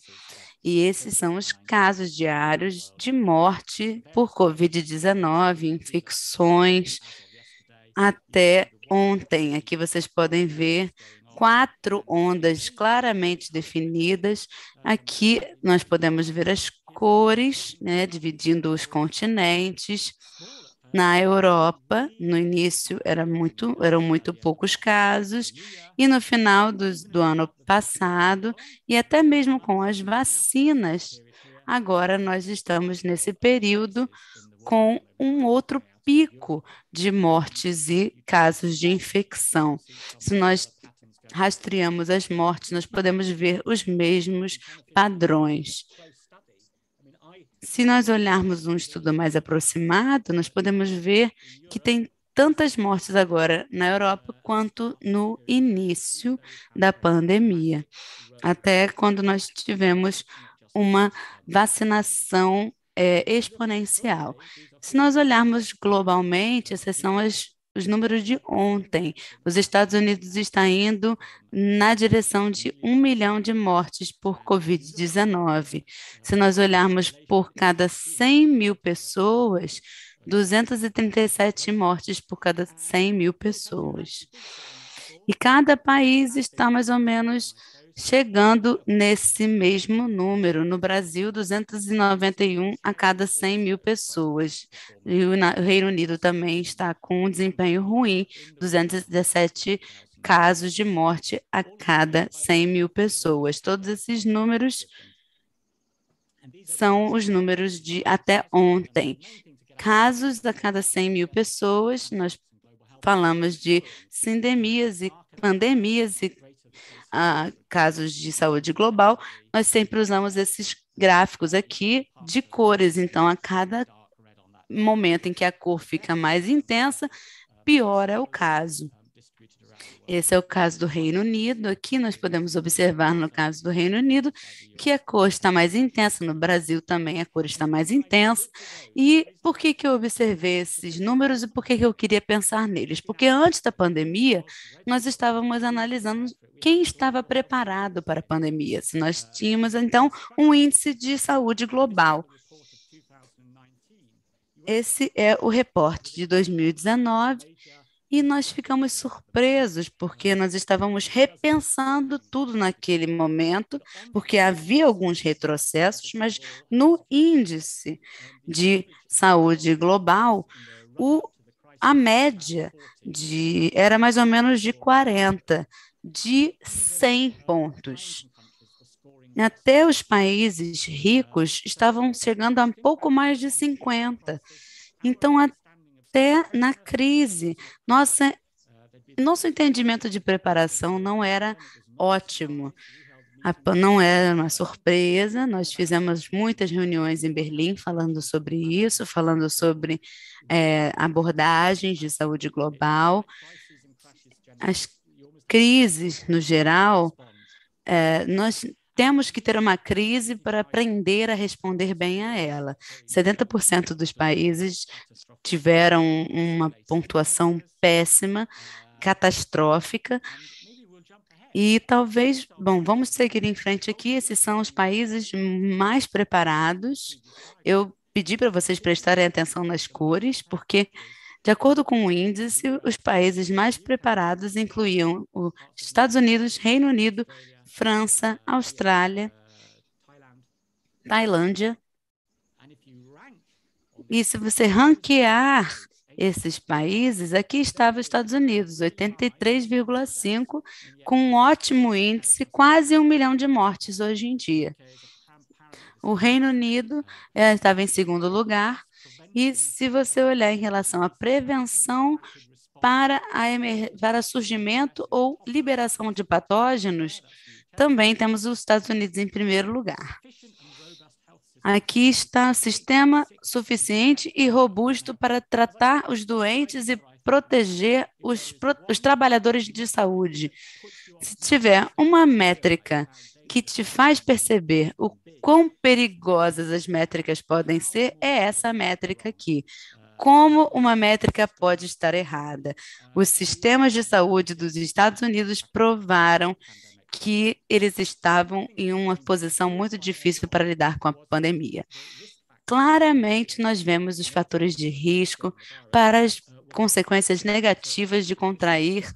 J: E esses são os casos diários de morte por Covid-19, infecções, até ontem. Aqui vocês podem ver quatro ondas claramente definidas. Aqui nós podemos ver as cores, né, dividindo os continentes. Na Europa, no início era muito, eram muito poucos casos, e no final do, do ano passado, e até mesmo com as vacinas, agora nós estamos nesse período com um outro pico de mortes e casos de infecção. Se nós rastreamos as mortes, nós podemos ver os mesmos padrões. Se nós olharmos um estudo mais aproximado, nós podemos ver que tem tantas mortes agora na Europa quanto no início da pandemia, até quando nós tivemos uma vacinação é, exponencial. Se nós olharmos globalmente, essas são as os números de ontem. Os Estados Unidos está indo na direção de um milhão de mortes por Covid-19. Se nós olharmos por cada 100 mil pessoas, 237 mortes por cada 100 mil pessoas. E cada país está mais ou menos chegando nesse mesmo número. No Brasil, 291 a cada 100 mil pessoas. E o Reino Unido também está com um desempenho ruim, 217 casos de morte a cada 100 mil pessoas. Todos esses números são os números de até ontem. Casos a cada 100 mil pessoas, nós falamos de sindemias e pandemias e casos de saúde global, nós sempre usamos esses gráficos aqui de cores. Então, a cada momento em que a cor fica mais intensa, pior é o caso. Esse é o caso do Reino Unido. Aqui nós podemos observar, no caso do Reino Unido, que a cor está mais intensa. No Brasil também a cor está mais intensa. E por que, que eu observei esses números e por que, que eu queria pensar neles? Porque antes da pandemia, nós estávamos analisando quem estava preparado para a pandemia. Se nós tínhamos, então, um índice de saúde global. Esse é o reporte de 2019 e nós ficamos surpresos, porque nós estávamos repensando tudo naquele momento, porque havia alguns retrocessos, mas no índice de saúde global, o, a média de, era mais ou menos de 40, de 100 pontos. Até os países ricos estavam chegando a pouco mais de 50. Então, até na crise. Nossa, nosso entendimento de preparação não era ótimo. Não era uma surpresa, nós fizemos muitas reuniões em Berlim falando sobre isso, falando sobre é, abordagens de saúde global. As crises, no geral, é, nós temos que ter uma crise para aprender a responder bem a ela. 70% dos países tiveram uma pontuação péssima, catastrófica, e talvez, bom, vamos seguir em frente aqui. Esses são os países mais preparados. Eu pedi para vocês prestarem atenção nas cores, porque, de acordo com o índice, os países mais preparados incluíam os Estados Unidos, Reino Unido, França, Austrália, Tailândia. E se você ranquear esses países, aqui estava os Estados Unidos, 83,5, com um ótimo índice, quase um milhão de mortes hoje em dia. O Reino Unido eh, estava em segundo lugar, e se você olhar em relação à prevenção para, a para surgimento ou liberação de patógenos, também temos os Estados Unidos em primeiro lugar. Aqui está sistema suficiente e robusto para tratar os doentes e proteger os, os trabalhadores de saúde. Se tiver uma métrica que te faz perceber o quão perigosas as métricas podem ser, é essa métrica aqui. Como uma métrica pode estar errada? Os sistemas de saúde dos Estados Unidos provaram que eles estavam em uma posição muito difícil para lidar com a pandemia. Claramente, nós vemos os fatores de risco para as consequências negativas de contrair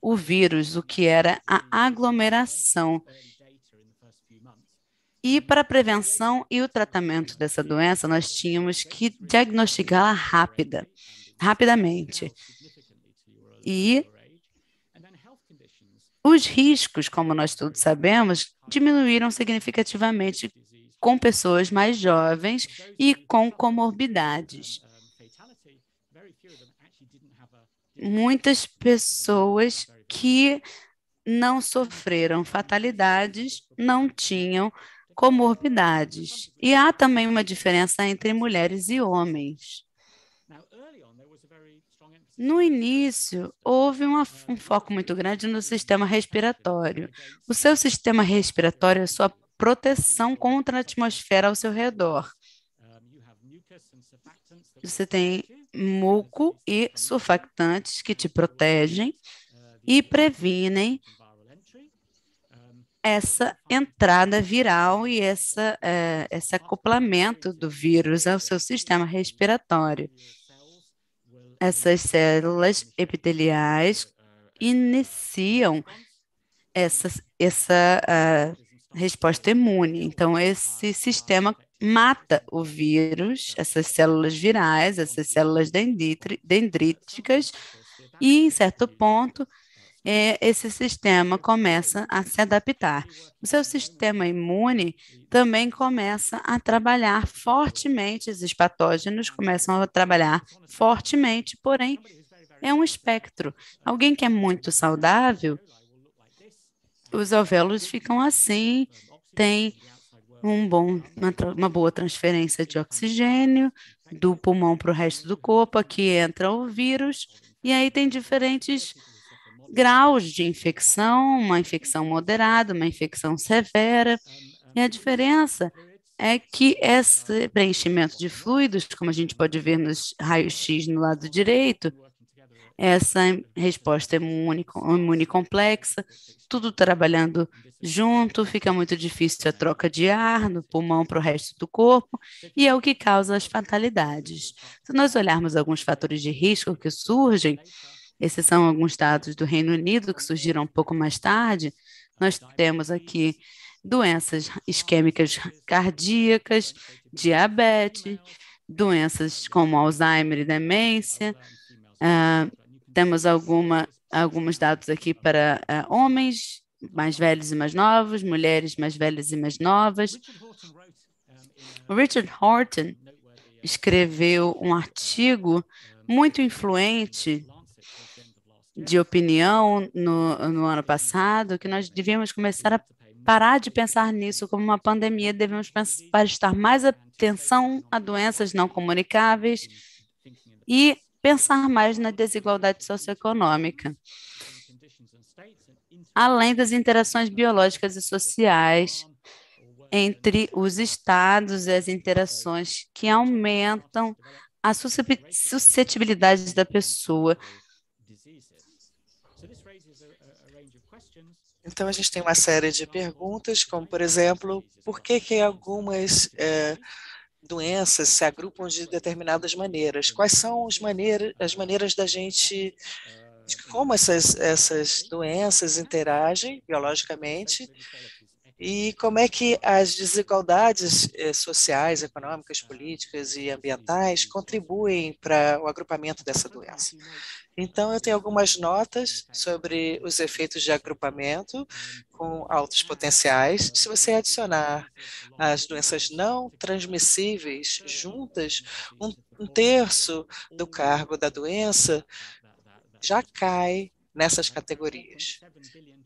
J: o vírus, o que era a aglomeração. E para a prevenção e o tratamento dessa doença, nós tínhamos que diagnosticá-la rápida, rapidamente. E os riscos, como nós todos sabemos, diminuíram significativamente com pessoas mais jovens e com comorbidades. Muitas pessoas que não sofreram fatalidades não tinham comorbidades. E há também uma diferença entre mulheres e homens. No início, houve uma, um foco muito grande no sistema respiratório. O seu sistema respiratório é sua proteção contra a atmosfera ao seu redor. você tem muco e surfactantes que te protegem e previnem essa entrada viral e essa, é, esse acoplamento do vírus ao seu sistema respiratório. Essas células epiteliais iniciam essa, essa uh, resposta imune. Então, esse sistema mata o vírus, essas células virais, essas células dendríticas, e, em certo ponto, é, esse sistema começa a se adaptar. O seu sistema imune também começa a trabalhar fortemente, esses patógenos começam a trabalhar fortemente, porém, é um espectro. Alguém que é muito saudável, os alvéolos ficam assim, tem um bom, uma, uma boa transferência de oxigênio do pulmão para o resto do corpo, aqui entra o vírus, e aí tem diferentes graus de infecção, uma infecção moderada, uma infecção severa. E a diferença é que esse preenchimento de fluidos, como a gente pode ver nos raios-x no lado direito, essa resposta imune, imune complexa, tudo trabalhando junto, fica muito difícil a troca de ar do pulmão para o resto do corpo, e é o que causa as fatalidades. Se nós olharmos alguns fatores de risco que surgem, esses são alguns dados do Reino Unido que surgiram um pouco mais tarde. Nós temos aqui doenças isquêmicas cardíacas, diabetes, doenças como Alzheimer e demência. Uh, temos alguma, alguns dados aqui para uh, homens mais velhos e mais novos, mulheres mais velhas e mais novas. O Richard Horton escreveu um artigo muito influente de opinião no, no ano passado que nós devíamos começar a parar de pensar nisso como uma pandemia, devemos prestar mais atenção a doenças não comunicáveis e pensar mais na desigualdade socioeconômica, além das interações biológicas e sociais entre os estados e as interações que aumentam a suscetibilidade da pessoa
K: Então, a gente tem uma série de perguntas, como, por exemplo, por que, que algumas é, doenças se agrupam de determinadas maneiras? Quais são as maneiras, as maneiras da gente, como essas, essas doenças interagem biologicamente e como é que as desigualdades eh, sociais, econômicas, políticas e ambientais contribuem para o agrupamento dessa doença. Então, eu tenho algumas notas sobre os efeitos de agrupamento com altos potenciais. Se você adicionar as doenças não transmissíveis juntas, um, um terço do cargo da doença já cai nessas categorias.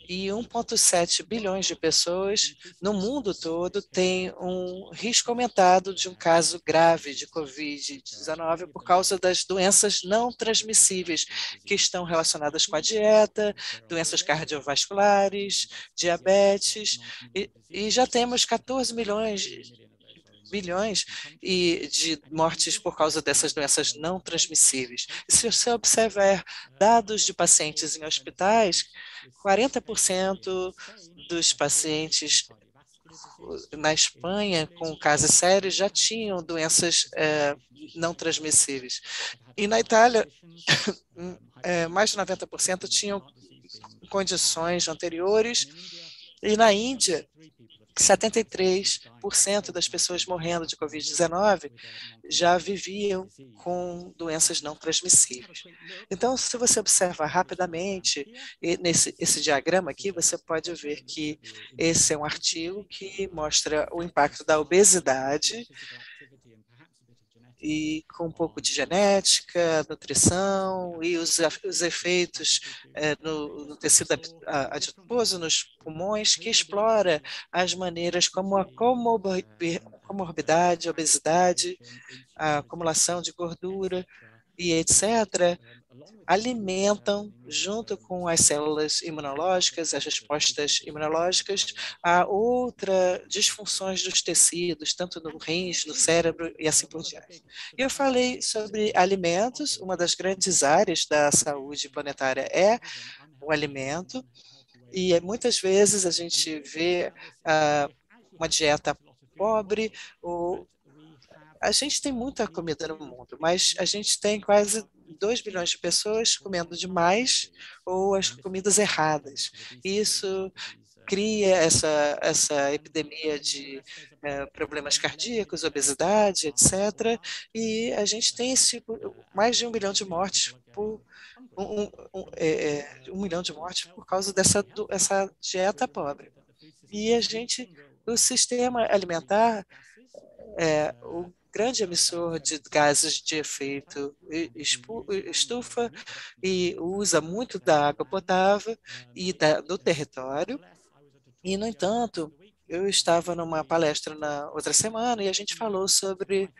K: E 1,7 bilhões de pessoas no mundo todo têm um risco aumentado de um caso grave de Covid-19 por causa das doenças não transmissíveis que estão relacionadas com a dieta, doenças cardiovasculares, diabetes, e, e já temos 14 milhões bilhões e de mortes por causa dessas doenças não transmissíveis. E se você observar dados de pacientes em hospitais, 40% dos pacientes na Espanha com casos sérios já tinham doenças é, não transmissíveis. E na Itália, é, mais de 90% tinham condições anteriores. E na Índia, 73% das pessoas morrendo de Covid-19 já viviam com doenças não transmissíveis. Então, se você observar rapidamente nesse esse diagrama aqui, você pode ver que esse é um artigo que mostra o impacto da obesidade e com um pouco de genética, nutrição e os, os efeitos é, no, no, tecido adiposo, nos pulmões, que explora as maneiras como a comorbidade, a obesidade, a acumulação de gordura e etc., alimentam, junto com as células imunológicas, as respostas imunológicas, a outras disfunções dos tecidos, tanto no rins, no cérebro e assim por diante. Eu falei sobre alimentos, uma das grandes áreas da saúde planetária é o alimento, e muitas vezes a gente vê uh, uma dieta pobre ou a gente tem muita comida no mundo, mas a gente tem quase 2 bilhões de pessoas comendo demais ou as comidas erradas. Isso cria essa, essa epidemia de é, problemas cardíacos, obesidade, etc. E a gente tem esse, mais de um bilhão de mortes por um, um, é, um milhão de mortes por causa dessa do, essa dieta pobre. E a gente, o sistema alimentar, é, o grande emissor de gases de efeito estufa e usa muito da água potável e da, do território. E, no entanto, eu estava numa palestra na outra semana e a gente falou sobre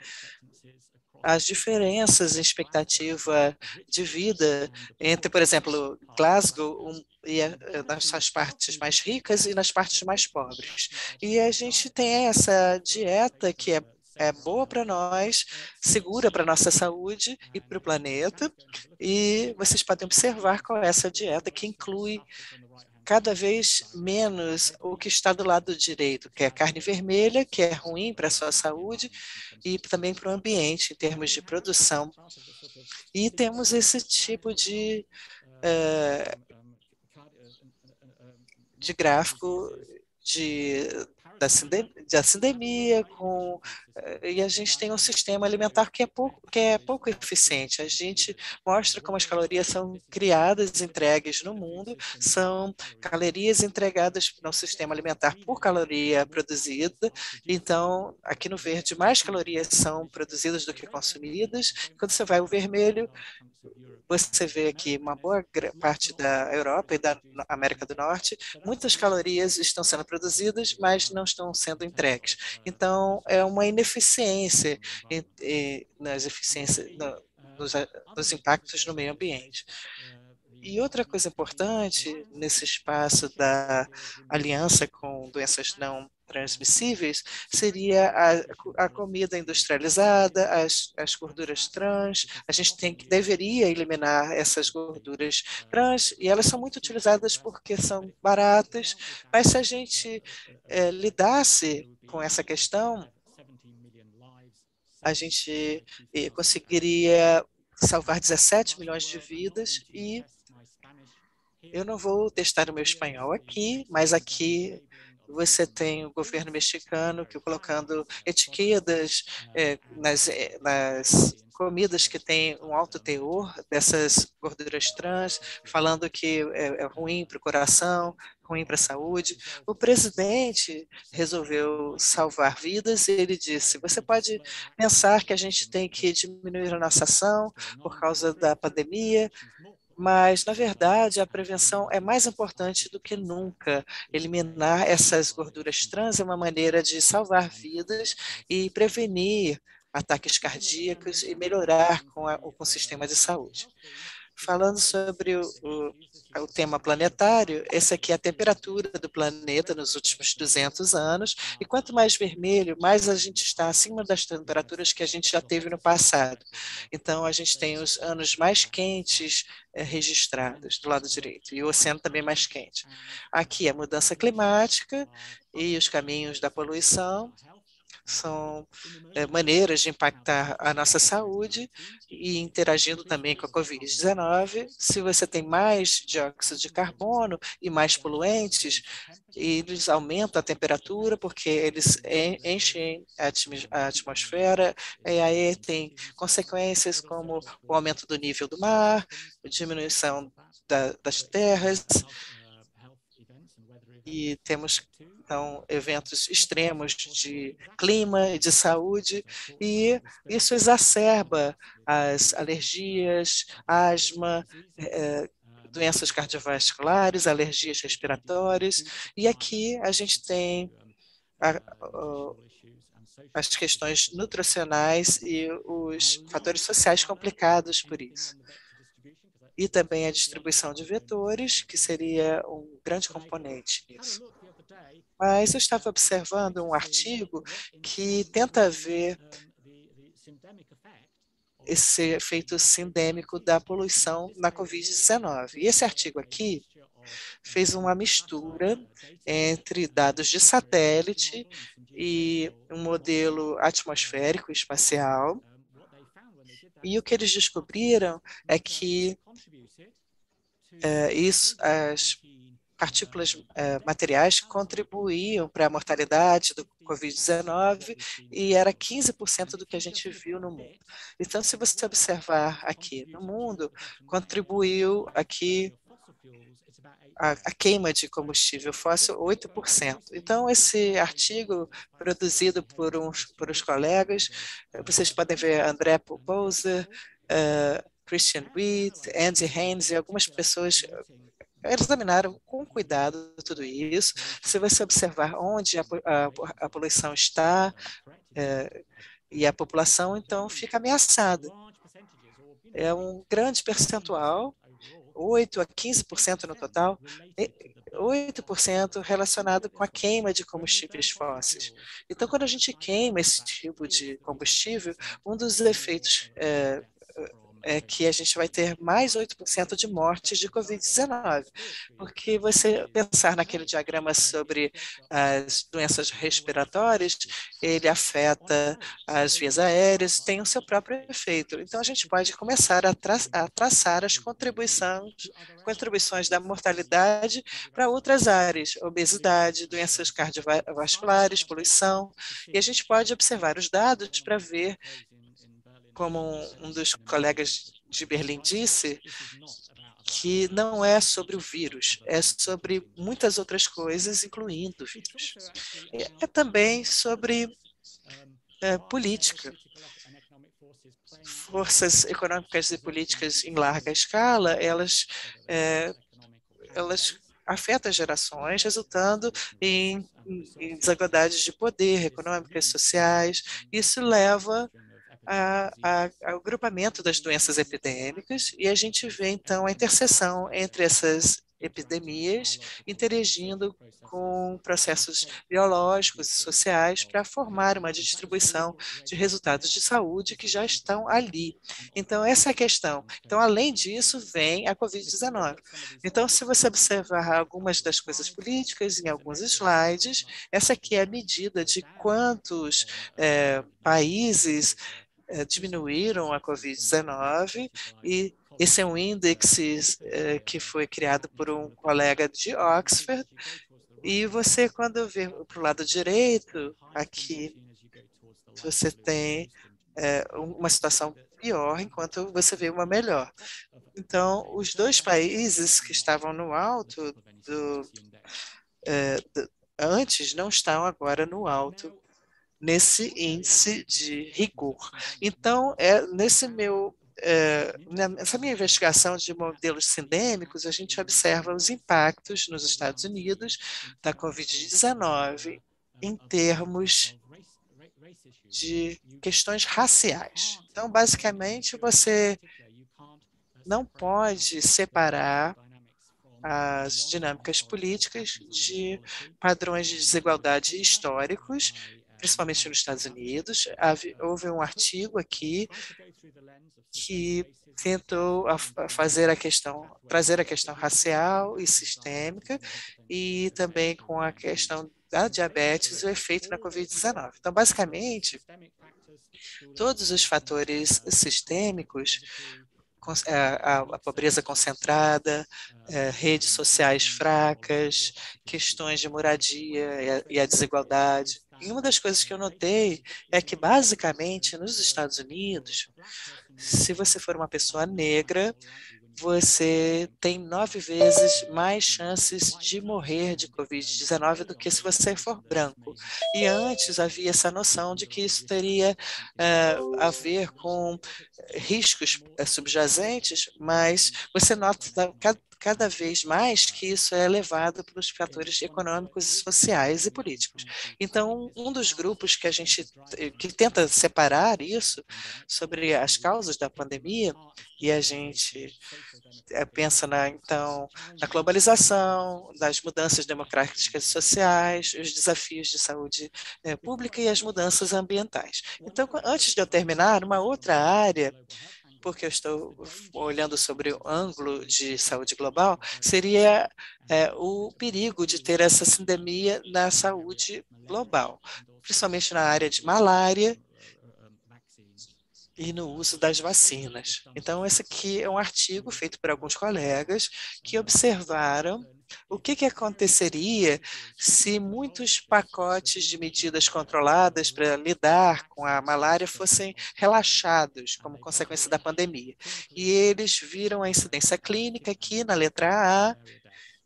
K: as diferenças em expectativa de vida entre, por exemplo, Glasgow um, e a, nas partes mais ricas e nas partes mais pobres. E a gente tem essa dieta que é é boa para nós, segura para nossa saúde e para o planeta. E vocês podem observar qual é essa dieta que inclui cada vez menos o que está do lado direito, que é carne vermelha, que é ruim para a sua saúde e também para o ambiente, em termos de produção. E temos esse tipo de, uh, de gráfico de da, da sindemia, com, e a gente tem um sistema alimentar que é, pouco, que é pouco eficiente. A gente mostra como as calorias são criadas, entregues no mundo, são calorias entregadas no sistema alimentar por caloria produzida. Então, aqui no verde, mais calorias são produzidas do que consumidas. Quando você vai ao vermelho, você vê aqui uma boa parte da Europa e da América do Norte, muitas calorias estão sendo produzidas, mas não estão sendo entregues. Então, é uma ineficiência nas eficiências, nos, nos impactos no meio ambiente. E outra coisa importante nesse espaço da aliança com doenças não transmissíveis seria a, a comida industrializada, as, as gorduras trans. A gente tem que deveria eliminar essas gorduras trans e elas são muito utilizadas porque são baratas. Mas se a gente é, lidasse com essa questão, a gente eh, conseguiria salvar 17 milhões de vidas e eu não vou testar o meu espanhol aqui, mas aqui você tem o governo mexicano que colocando etiquetas é, nas, eh, nas comidas que têm um alto teor dessas gorduras trans, falando que é, é ruim para o coração, ruim para a saúde. O presidente resolveu salvar vidas e ele disse: você pode pensar que a gente tem que diminuir a nossa ação por causa da pandemia, mas, na verdade, a prevenção é mais importante do que nunca. Eliminar essas gorduras trans é uma maneira de salvar vidas e prevenir ataques cardíacos e melhorar com, a, com o sistema de saúde. Falando sobre o, o, o, tema planetário, essa aqui é a temperatura do planeta nos últimos 200 anos, e quanto mais vermelho, mais a gente está acima das temperaturas que a gente já teve no passado. Então, a gente tem os anos mais quentes é, registrados do lado direito, e o oceano também mais quente. Aqui a mudança climática e os caminhos da poluição, são é, maneiras de impactar a nossa saúde e interagindo também com a Covid-19. Se você tem mais dióxido de carbono e mais poluentes, eles aumentam a temperatura porque eles enchem a atmosfera. E aí tem consequências como o aumento do nível do mar, diminuição da, das terras, e temos então eventos extremos de clima e de saúde e isso exacerba as alergias, asma, é, doenças cardiovasculares, alergias respiratórias e aqui a gente tem a, a, as questões nutricionais e os fatores sociais complicados por isso. e também a distribuição de vetores, que seria um grande componente nisso. Mas eu estava observando um artigo que tenta ver esse efeito sindêmico da poluição na Covid-19. E esse artigo aqui fez uma mistura entre dados de satélite e um modelo atmosférico espacial. E o que eles descobriram é que é, isso, as partículas eh, materiais contribuíam para a mortalidade do Covid-19 e era 15% do que a gente viu no mundo. Então, se você observar aqui no mundo, contribuiu aqui a, queima de combustível fóssil 8%. Então, esse artigo produzido por uns por os colegas, eh, vocês podem ver André Poser, uh, Christian Weed, Andy Haynes e algumas pessoas eles examinaram com cuidado tudo isso. Se você observar onde a, a, a poluição está é, e a população, então, fica ameaçada. É um grande percentual, 8 a 15% no total, 8% relacionado com a queima de combustíveis fósseis. Então, quando a gente queima esse tipo de combustível, um dos efeitos é, é que a gente vai ter mais 8% de mortes de Covid-19, porque você pensar naquele diagrama sobre as doenças respiratórias, ele afeta as vias aéreas, tem o seu próprio efeito. Então, a gente pode começar a, tra a traçar as contribuições, contribuições da mortalidade para outras áreas, obesidade, doenças cardiovasculares, poluição, e a gente pode observar os dados para ver como um dos colegas de Berlim disse, que não é sobre o vírus, é sobre muitas outras coisas, incluindo o vírus. É também sobre é, política. Forças econômicas e políticas em larga escala, elas, é, elas afetam gerações, resultando em, em desigualdades de poder, econômicas, sociais. Isso leva a, a, ao agrupamento das doenças epidêmicas e a gente vê, então, a interseção entre essas epidemias interagindo com processos biológicos e sociais para formar uma distribuição de resultados de saúde que já estão ali. Então, essa é a questão. Então, além disso, vem a Covid-19. Então, se você observar algumas das coisas políticas em alguns slides, essa aqui é a medida de quantos é, países diminuíram a Covid-19 e esse é um índice é, que foi criado por um colega de Oxford e você, quando vê para o lado direito, aqui, você tem é, uma situação pior, enquanto você vê uma melhor. Então, os dois países que estavam no alto do, antes não estão agora no alto nesse índice de rigor. Então, é, nesse meu é, nessa minha investigação de modelos sindêmicos, a gente observa os impactos nos Estados Unidos da Covid-19 em termos de questões raciais. Então, basicamente, você não pode separar as dinâmicas políticas de padrões de desigualdade históricos principalmente nos Estados Unidos. Houve um artigo aqui que tentou fazer a questão, trazer a questão racial e sistêmica e também com a questão da diabetes e o efeito na Covid-19. Então, basicamente, todos os fatores sistêmicos a, pobreza concentrada, é, redes sociais fracas, questões de moradia e a desigualdade, e uma das coisas que eu notei é que, basicamente, nos Estados Unidos, se você for uma pessoa negra, você tem nove vezes mais chances de morrer de Covid-19 do que se você for branco. E antes havia essa noção de que isso teria uh, a ver com riscos uh, subjacentes, mas você nota cada, vez mais que isso é levado pelos fatores econômicos, sociais e políticos. Então, um dos grupos que a gente que tenta separar isso sobre as causas da pandemia e a gente é, pensa na então na globalização, das mudanças democráticas e sociais, os desafios de saúde é, pública e as mudanças ambientais. Então, antes de eu terminar, uma outra área porque eu estou olhando sobre o ângulo de saúde global, seria é, o perigo de ter essa sindemia na saúde global, principalmente na área de malária e no uso das vacinas. Então, esse aqui é um artigo feito por alguns colegas que observaram o que, que aconteceria se muitos pacotes de medidas controladas para lidar com a malária fossem relaxados como consequência da pandemia? E eles viram a incidência clínica aqui na letra A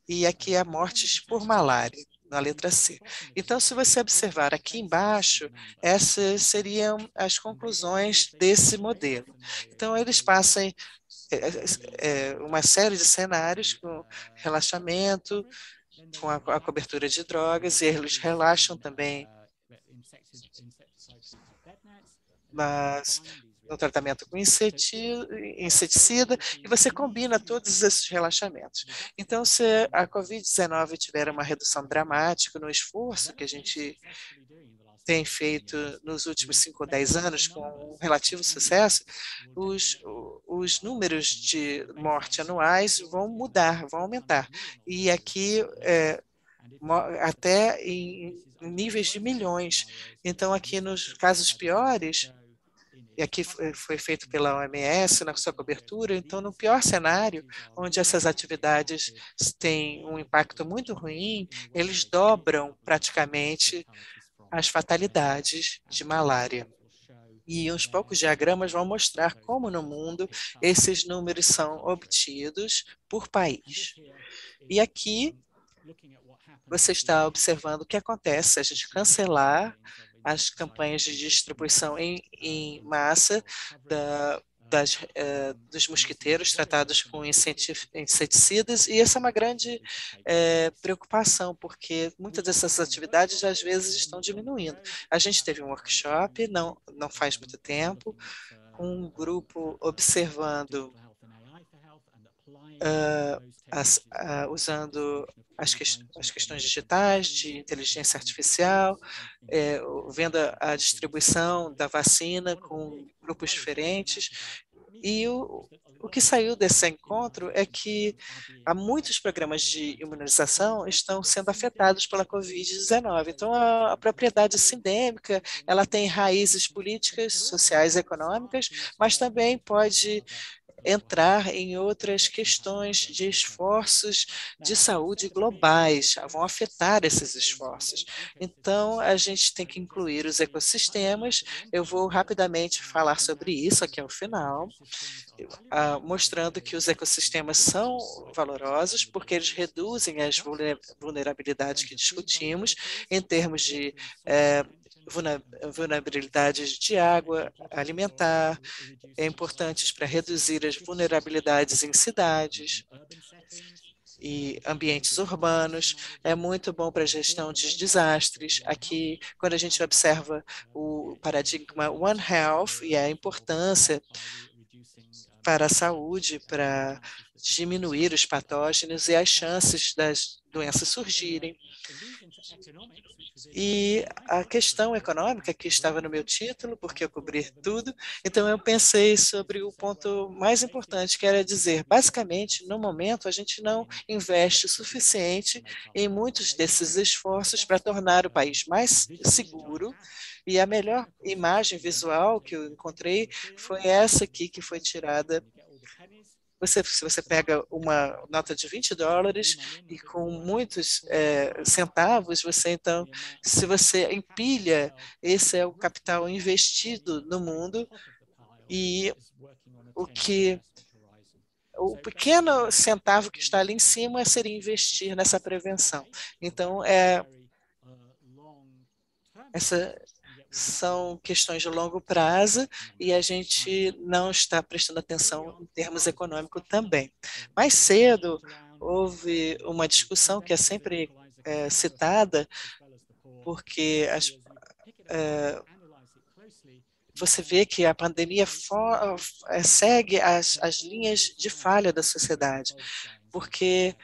K: e aqui a mortes por malária na letra C. Então, se você observar aqui embaixo, essas seriam as conclusões desse modelo. Então, eles passam é, uma série de cenários com relaxamento, com a, a cobertura de drogas, e eles relaxam também mas no tratamento com inseticida, e você combina todos esses relaxamentos. Então, se a Covid-19 tiver uma redução dramática no esforço que a gente tem feito nos últimos 5 ou 10 anos com relativo sucesso, os, os números de morte anuais vão mudar, vão aumentar. E aqui, é, até em níveis de milhões. Então, aqui nos casos piores, e aqui foi feito pela OMS na sua cobertura, então, no pior cenário, onde essas atividades têm um impacto muito ruim, eles dobram praticamente as fatalidades de malária. E uns poucos diagramas vão mostrar como no mundo esses números são obtidos por país. E aqui você está observando o que acontece se a gente cancelar as campanhas de distribuição em, em massa da, das, uh, dos mosquiteiros tratados com inseticidas, e essa é uma grande uh, preocupação, porque muitas dessas atividades às vezes estão diminuindo. A gente teve um workshop, não, não faz muito tempo, com um grupo observando Uh, as, uh, usando as, que, as, questões digitais de inteligência artificial, é, vendo a, a, distribuição da vacina com grupos diferentes. E o, o que saiu desse encontro é que há muitos programas de imunização estão sendo afetados pela Covid-19. Então, a, a, propriedade sindêmica, ela tem raízes políticas, sociais e econômicas, mas também pode entrar em outras questões de esforços de saúde globais, vão afetar esses esforços. Então, a gente tem que incluir os ecossistemas. Eu vou rapidamente falar sobre isso aqui ao final, ah, mostrando que os ecossistemas são valorosos porque eles reduzem as vulnerabilidades que discutimos em termos de eh, vulnerabilidades de água alimentar, é importantes para reduzir as vulnerabilidades em cidades e ambientes urbanos, é muito bom para a gestão de desastres. Aqui, quando a gente observa o paradigma One Health e a importância para a saúde, para diminuir os patógenos e as chances das doenças surgirem. E a questão econômica, que estava no meu título, porque eu cobri tudo, então eu pensei sobre o ponto mais importante, que era dizer, basicamente, no momento, a gente não investe o suficiente em muitos desses esforços para tornar o país mais seguro, e a melhor imagem visual que eu encontrei foi essa aqui, que foi tirada você, se você pega uma nota de 20 dólares e com muitos é, centavos, você então, se você empilha, esse é o capital investido no mundo e o que o pequeno centavo que está ali em cima seria investir nessa prevenção. Então, é, essa são questões de longo prazo e a gente não está prestando atenção em termos econômicos também. Mais cedo, houve uma discussão que é sempre é, citada, porque as, é, você vê que a pandemia for, é, segue as, as linhas de falha da sociedade, porque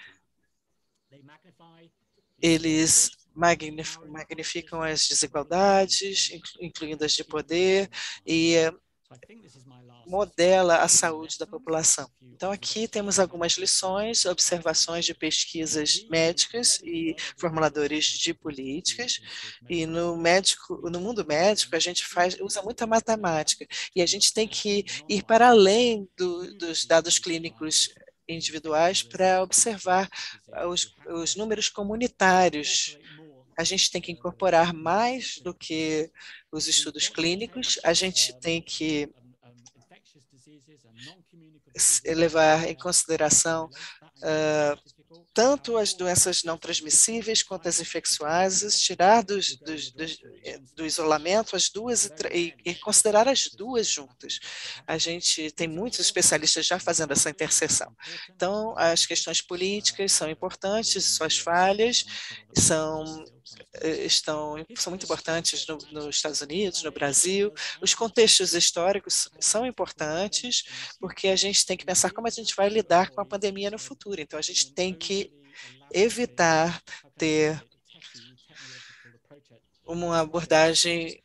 K: eles magnificam as desigualdades, incluindo as de poder, e modela a saúde da população. Então, aqui temos algumas lições, observações de pesquisas médicas e formuladores de políticas. E no médico, no mundo médico, a gente faz, usa muita matemática e a gente tem que ir para além do, dos dados clínicos individuais para observar os, os números comunitários a gente tem que incorporar mais do que os estudos clínicos, a gente tem que levar em consideração uh, tanto as doenças não transmissíveis quanto as infecciosas, tirar dos, dos, dos, eh, do isolamento as duas e, e, considerar as duas juntas. A gente tem muitos especialistas já fazendo essa interseção. Então, as questões políticas são importantes, suas falhas são estão são muito importantes no, nos Estados Unidos, no Brasil. Os contextos históricos são importantes porque a gente tem que pensar como a gente vai lidar com a pandemia no futuro. Então a gente tem que evitar ter uma abordagem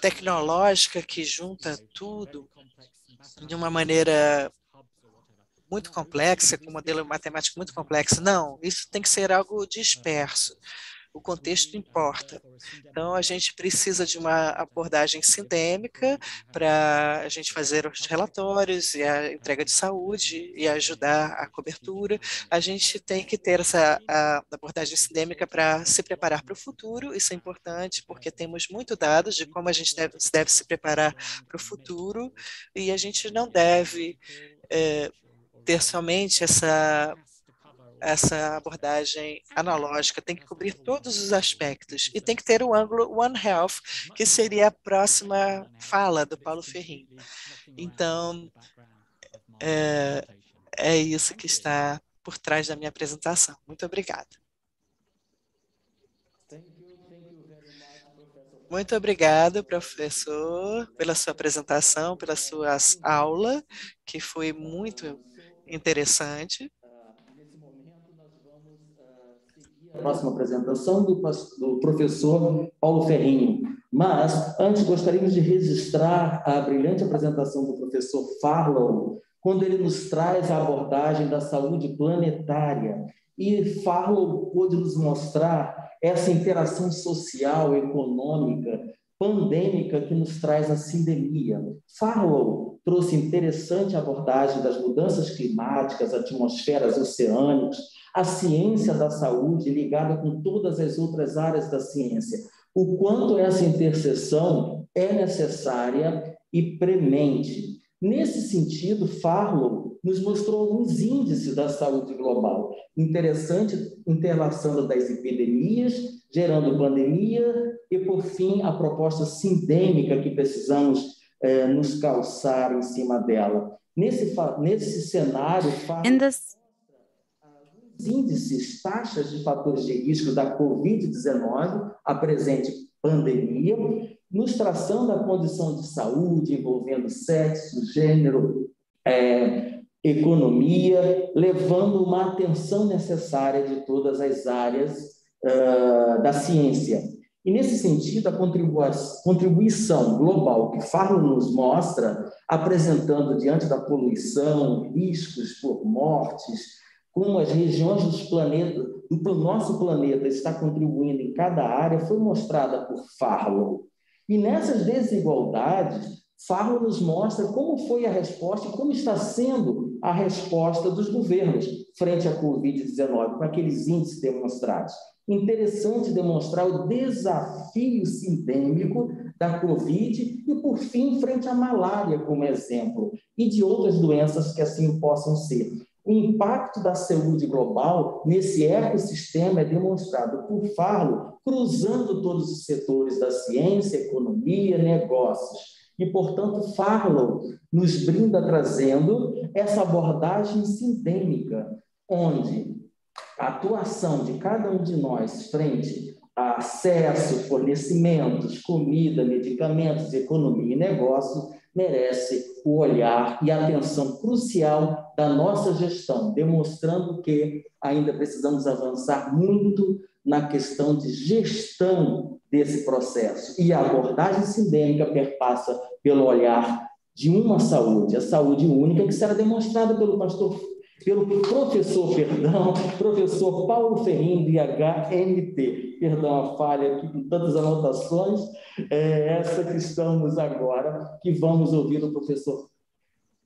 K: tecnológica que junta tudo de uma maneira muito complexa, com um modelo matemático muito complexo. Não, isso tem que ser algo disperso o contexto importa. Então, a gente precisa de uma abordagem sindêmica para a gente fazer os relatórios e a entrega de saúde e ajudar a cobertura. A gente tem que ter essa abordagem sindêmica para se preparar para o futuro. Isso é importante porque temos muito dados de como a gente deve, deve se preparar para o futuro e a gente não deve é, ter somente essa essa abordagem analógica, tem que cobrir todos os aspectos e tem que ter o ângulo One Health, que seria a próxima fala do Paulo Ferrin. Então, é, é isso que está por trás da minha apresentação. Muito obrigada. Muito obrigado, professor, pela sua apresentação, pela sua aula, que foi muito interessante.
H: A próxima apresentação do, do professor Paulo Ferrinho. Mas, antes, gostaríamos de registrar a brilhante apresentação do professor Farlow, quando ele nos traz a abordagem da saúde planetária. E Farlow pôde nos mostrar essa interação social, econômica, pandêmica que nos traz a sindemia. Farlow trouxe interessante abordagem das mudanças climáticas, atmosferas oceânicas, a ciência da saúde ligada com todas as outras áreas da ciência. O quanto essa interseção é necessária e premente. Nesse sentido, Farlow nos mostrou alguns índices da saúde global. Interessante, interlaçando das epidemias, gerando pandemia, e, por fim, a proposta sindêmica que precisamos eh, nos calçar em cima dela. Nesse, nesse cenário, Farlow índices, taxas de fatores de risco da Covid-19, a presente pandemia, nos traçando a condição de saúde envolvendo sexo, gênero, é, economia, levando uma atenção necessária de todas as áreas uh, da ciência. E, nesse sentido, a contribuição global que Farlo nos mostra, apresentando diante da poluição, riscos por mortes, como as regiões dos planetas, do nosso planeta está contribuindo em cada área, foi mostrada por Farlow. E nessas desigualdades, Farlow nos mostra como foi a resposta e como está sendo a resposta dos governos frente à Covid-19, com aqueles índices demonstrados. Interessante demonstrar o desafio sindêmico da Covid e, por fim, frente à malária, como exemplo, e de outras doenças que assim possam ser. O impacto da saúde global nesse ecossistema é demonstrado por Farlo, cruzando todos os setores da ciência, economia, negócios. E, portanto, Farlow nos brinda trazendo essa abordagem sindêmica, onde a atuação de cada um de nós frente a acesso, fornecimentos, comida, medicamentos, economia e negócio merece o olhar e a atenção crucial da nossa gestão, demonstrando que ainda precisamos avançar muito na questão de gestão desse processo. E a abordagem sindêmica perpassa pelo olhar de uma saúde, a saúde única, que será demonstrada pelo pastor pelo professor, perdão, professor Paulo Ferrinho, do IHMT. Perdão a falha aqui com tantas anotações, é essa que estamos agora, que vamos ouvir o professor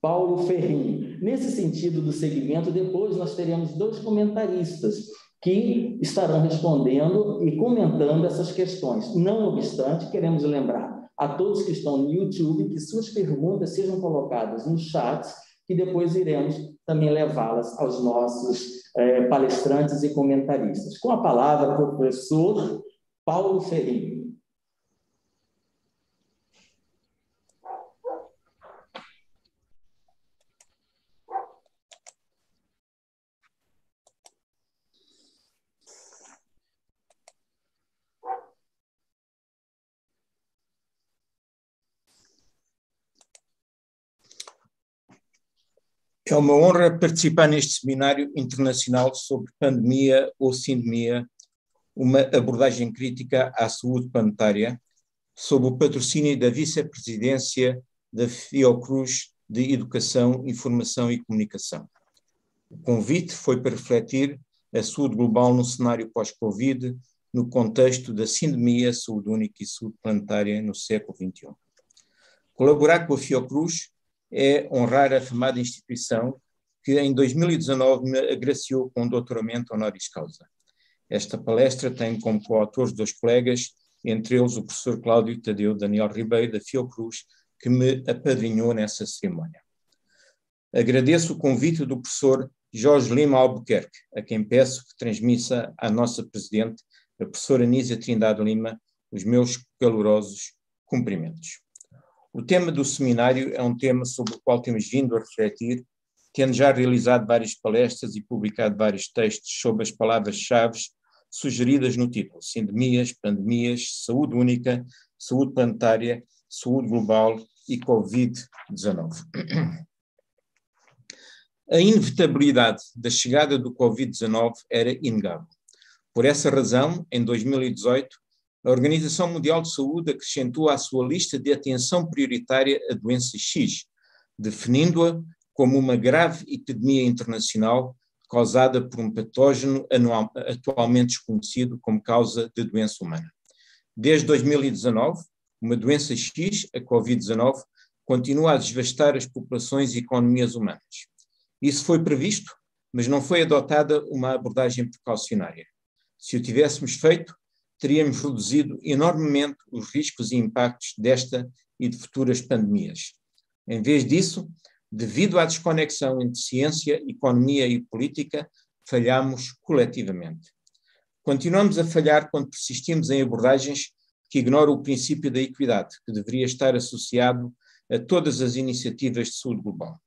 H: Paulo Ferrinho. Nesse sentido do segmento, depois nós teremos dois comentaristas que estarão respondendo e comentando essas questões. Não obstante, queremos lembrar a todos que estão no YouTube que suas perguntas sejam colocadas no chat que depois iremos também levá-las aos nossos é, palestrantes e comentaristas. Com a palavra, o professor Paulo Ferreira.
L: É uma honra participar neste seminário internacional sobre pandemia ou sindemia, uma abordagem crítica à saúde planetária, sob o patrocínio da Vice-Presidência da Fiocruz de Educação, Informação e Comunicação. O convite foi para refletir a saúde global no cenário pós-Covid, no contexto da sindemia, saúde única e saúde planetária no século XXI. Colaborar com a Fiocruz é honrar a afamada instituição que em 2019 me agraciou com um doutoramento honoris causa. Esta palestra tem como coautores dois colegas, entre eles o professor Cláudio Tadeu Daniel Ribeiro, da Fiocruz, que me apadrinhou nessa cerimónia. Agradeço o convite do professor Jorge Lima Albuquerque, a quem peço que transmissa à nossa presidente, a professora Anísia Trindade Lima, os meus calorosos cumprimentos. O tema do seminário é um tema sobre o qual temos vindo a refletir, tendo já realizado várias palestras e publicado vários textos sobre as palavras-chave sugeridas no título: sindemias, pandemias, saúde única, saúde planetária, saúde global e Covid-19. A inevitabilidade da chegada do Covid-19 era inegável. Por essa razão, em 2018, a Organização Mundial de Saúde acrescentou à sua lista de atenção prioritária a doença X, definindo-a como uma grave epidemia internacional causada por um patógeno anual, atualmente desconhecido como causa de doença humana. Desde 2019, uma doença X, a Covid-19, continua a devastar as populações e economias humanas. Isso foi previsto, mas não foi adotada uma abordagem precaucionária. Se o tivéssemos feito, teríamos reduzido enormemente os riscos e impactos desta e de futuras pandemias. Em vez disso, devido à desconexão entre ciência, economia e política, falhamos coletivamente. Continuamos a falhar quando persistimos em abordagens que ignoram o princípio da equidade, que deveria estar associado a todas as iniciativas de saúde global.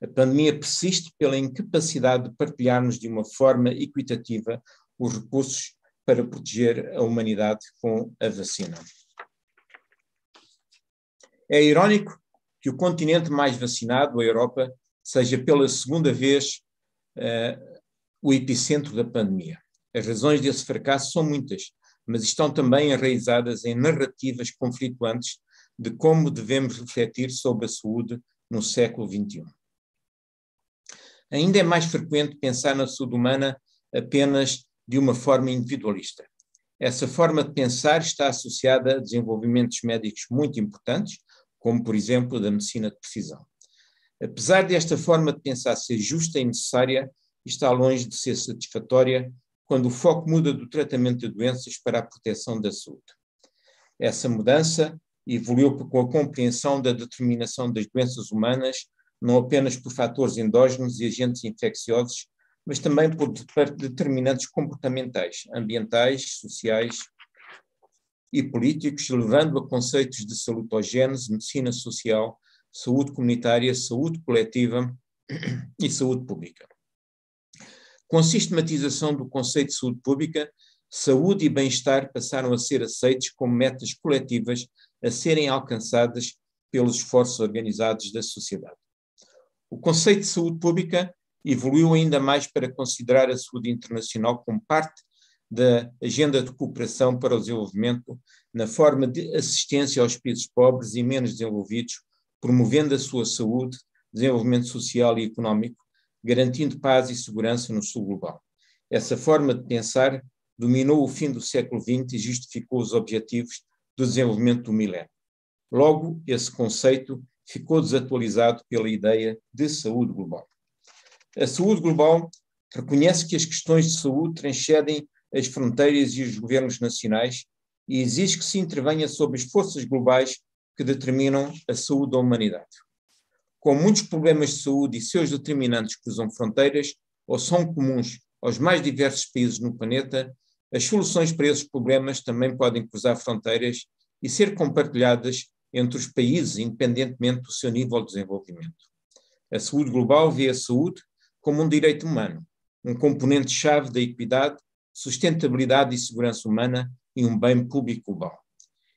L: A pandemia persiste pela incapacidade de partilharmos de uma forma equitativa os recursos para proteger a humanidade com a vacina. É irónico que o continente mais vacinado, a Europa, seja pela segunda vez uh, o epicentro da pandemia. As razões desse fracasso são muitas, mas estão também enraizadas em narrativas conflituantes de como devemos refletir sobre a saúde no século XXI. Ainda é mais frequente pensar na saúde humana apenas de uma forma individualista. Essa forma de pensar está associada a desenvolvimentos médicos muito importantes, como, por exemplo, da medicina de precisão. Apesar desta forma de pensar ser justa e necessária, está longe de ser satisfatória quando o foco muda do tratamento de doenças para a proteção da saúde. Essa mudança evoluiu com a compreensão da determinação das doenças humanas, não apenas por fatores endógenos e agentes infecciosos, mas também por determinantes comportamentais, ambientais, sociais e políticos, levando a conceitos de salutogênese, medicina social, saúde comunitária, saúde coletiva e saúde pública. Com a sistematização do conceito de saúde pública, saúde e bem-estar passaram a ser aceitos como metas coletivas a serem alcançadas pelos esforços organizados da sociedade. O conceito de saúde pública evoluiu ainda mais para considerar a saúde internacional como parte da Agenda de Cooperação para o Desenvolvimento na forma de assistência aos países pobres e menos desenvolvidos, promovendo a sua saúde, desenvolvimento social e económico, garantindo paz e segurança no sul global. Essa forma de pensar dominou o fim do século XX e justificou os objetivos do desenvolvimento do milénio. Logo, esse conceito ficou desatualizado pela ideia de saúde global. A saúde global reconhece que as questões de saúde transcendem as fronteiras e os governos nacionais e exige que se intervenha sobre as forças globais que determinam a saúde da humanidade. Com muitos problemas de saúde e seus determinantes cruzam fronteiras ou são comuns aos mais diversos países no planeta, as soluções para esses problemas também podem cruzar fronteiras e ser compartilhadas entre os países, independentemente do seu nível de desenvolvimento. A saúde global vê a saúde como um direito humano, um componente-chave da equidade, sustentabilidade e segurança humana e um bem público global.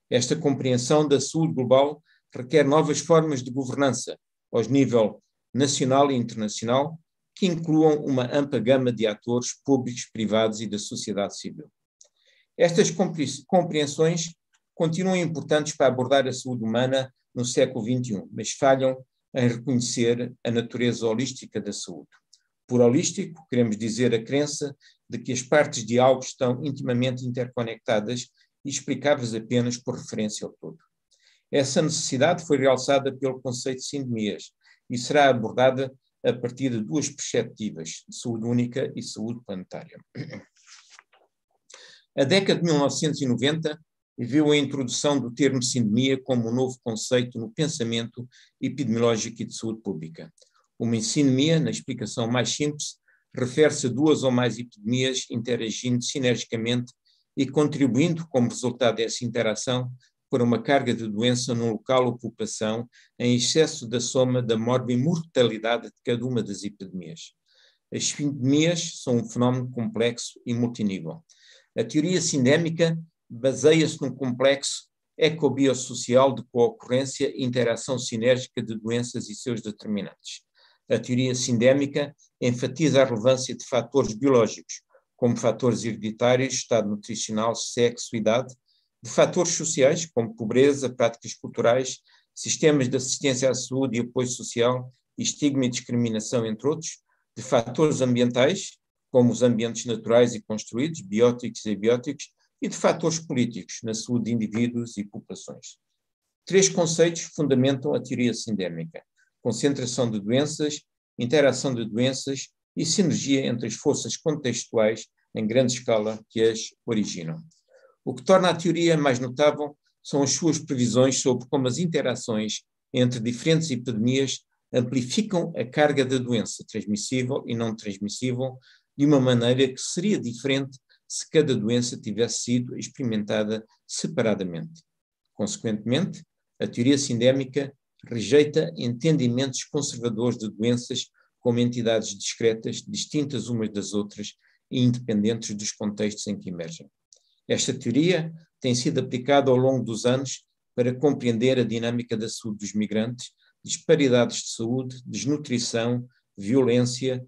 L: Esta compreensão da saúde global requer novas formas de governança aos nível nacional e internacional que incluam uma ampla gama de atores públicos, privados e da sociedade civil. Estas compreensões continuam importantes para abordar a saúde humana no século XXI, mas falham em reconhecer a natureza holística da saúde. Por holístico, queremos dizer a crença de que as partes de algo estão intimamente interconectadas e explicáveis apenas por referência ao todo. Essa necessidade foi realçada pelo conceito de sindemias e será abordada a partir de duas perspectivas, saúde única e saúde planetária. A década de 1990 viu a introdução do termo sindemia como um novo conceito no pensamento epidemiológico e de saúde pública. Uma sindemia, na explicação mais simples, refere-se a duas ou mais epidemias interagindo sinergicamente e contribuindo, como resultado dessa interação, para uma carga de doença num local ou população em excesso da soma da morbimortalidade de cada uma das epidemias. As epidemias são um fenómeno complexo e multinível. A teoria sindémica baseia-se num complexo ecobiosocial de co-ocorrência e interação sinérgica de doenças e seus determinantes. A teoria sindémica enfatiza a relevância de fatores biológicos, como fatores hereditários, estado nutricional, sexo, idade, de fatores sociais, como pobreza, práticas culturais, sistemas de assistência à saúde e apoio social, estigma e discriminação, entre outros, de fatores ambientais, como os ambientes naturais e construídos, bióticos e abióticos, e de fatores políticos, na saúde de indivíduos e populações. Três conceitos fundamentam a teoria sindémica: concentração de doenças, interação de doenças e sinergia entre as forças contextuais em grande escala que as originam. O que torna a teoria mais notável são as suas previsões sobre como as interações entre diferentes epidemias amplificam a carga da doença transmissível e não transmissível de uma maneira que seria diferente se cada doença tivesse sido experimentada separadamente. Consequentemente, a teoria sindémica rejeita entendimentos conservadores de doenças como entidades discretas, distintas umas das outras e independentes dos contextos em que emergem. Esta teoria tem sido aplicada ao longo dos anos para compreender a dinâmica da saúde dos migrantes, disparidades de saúde, desnutrição, violência,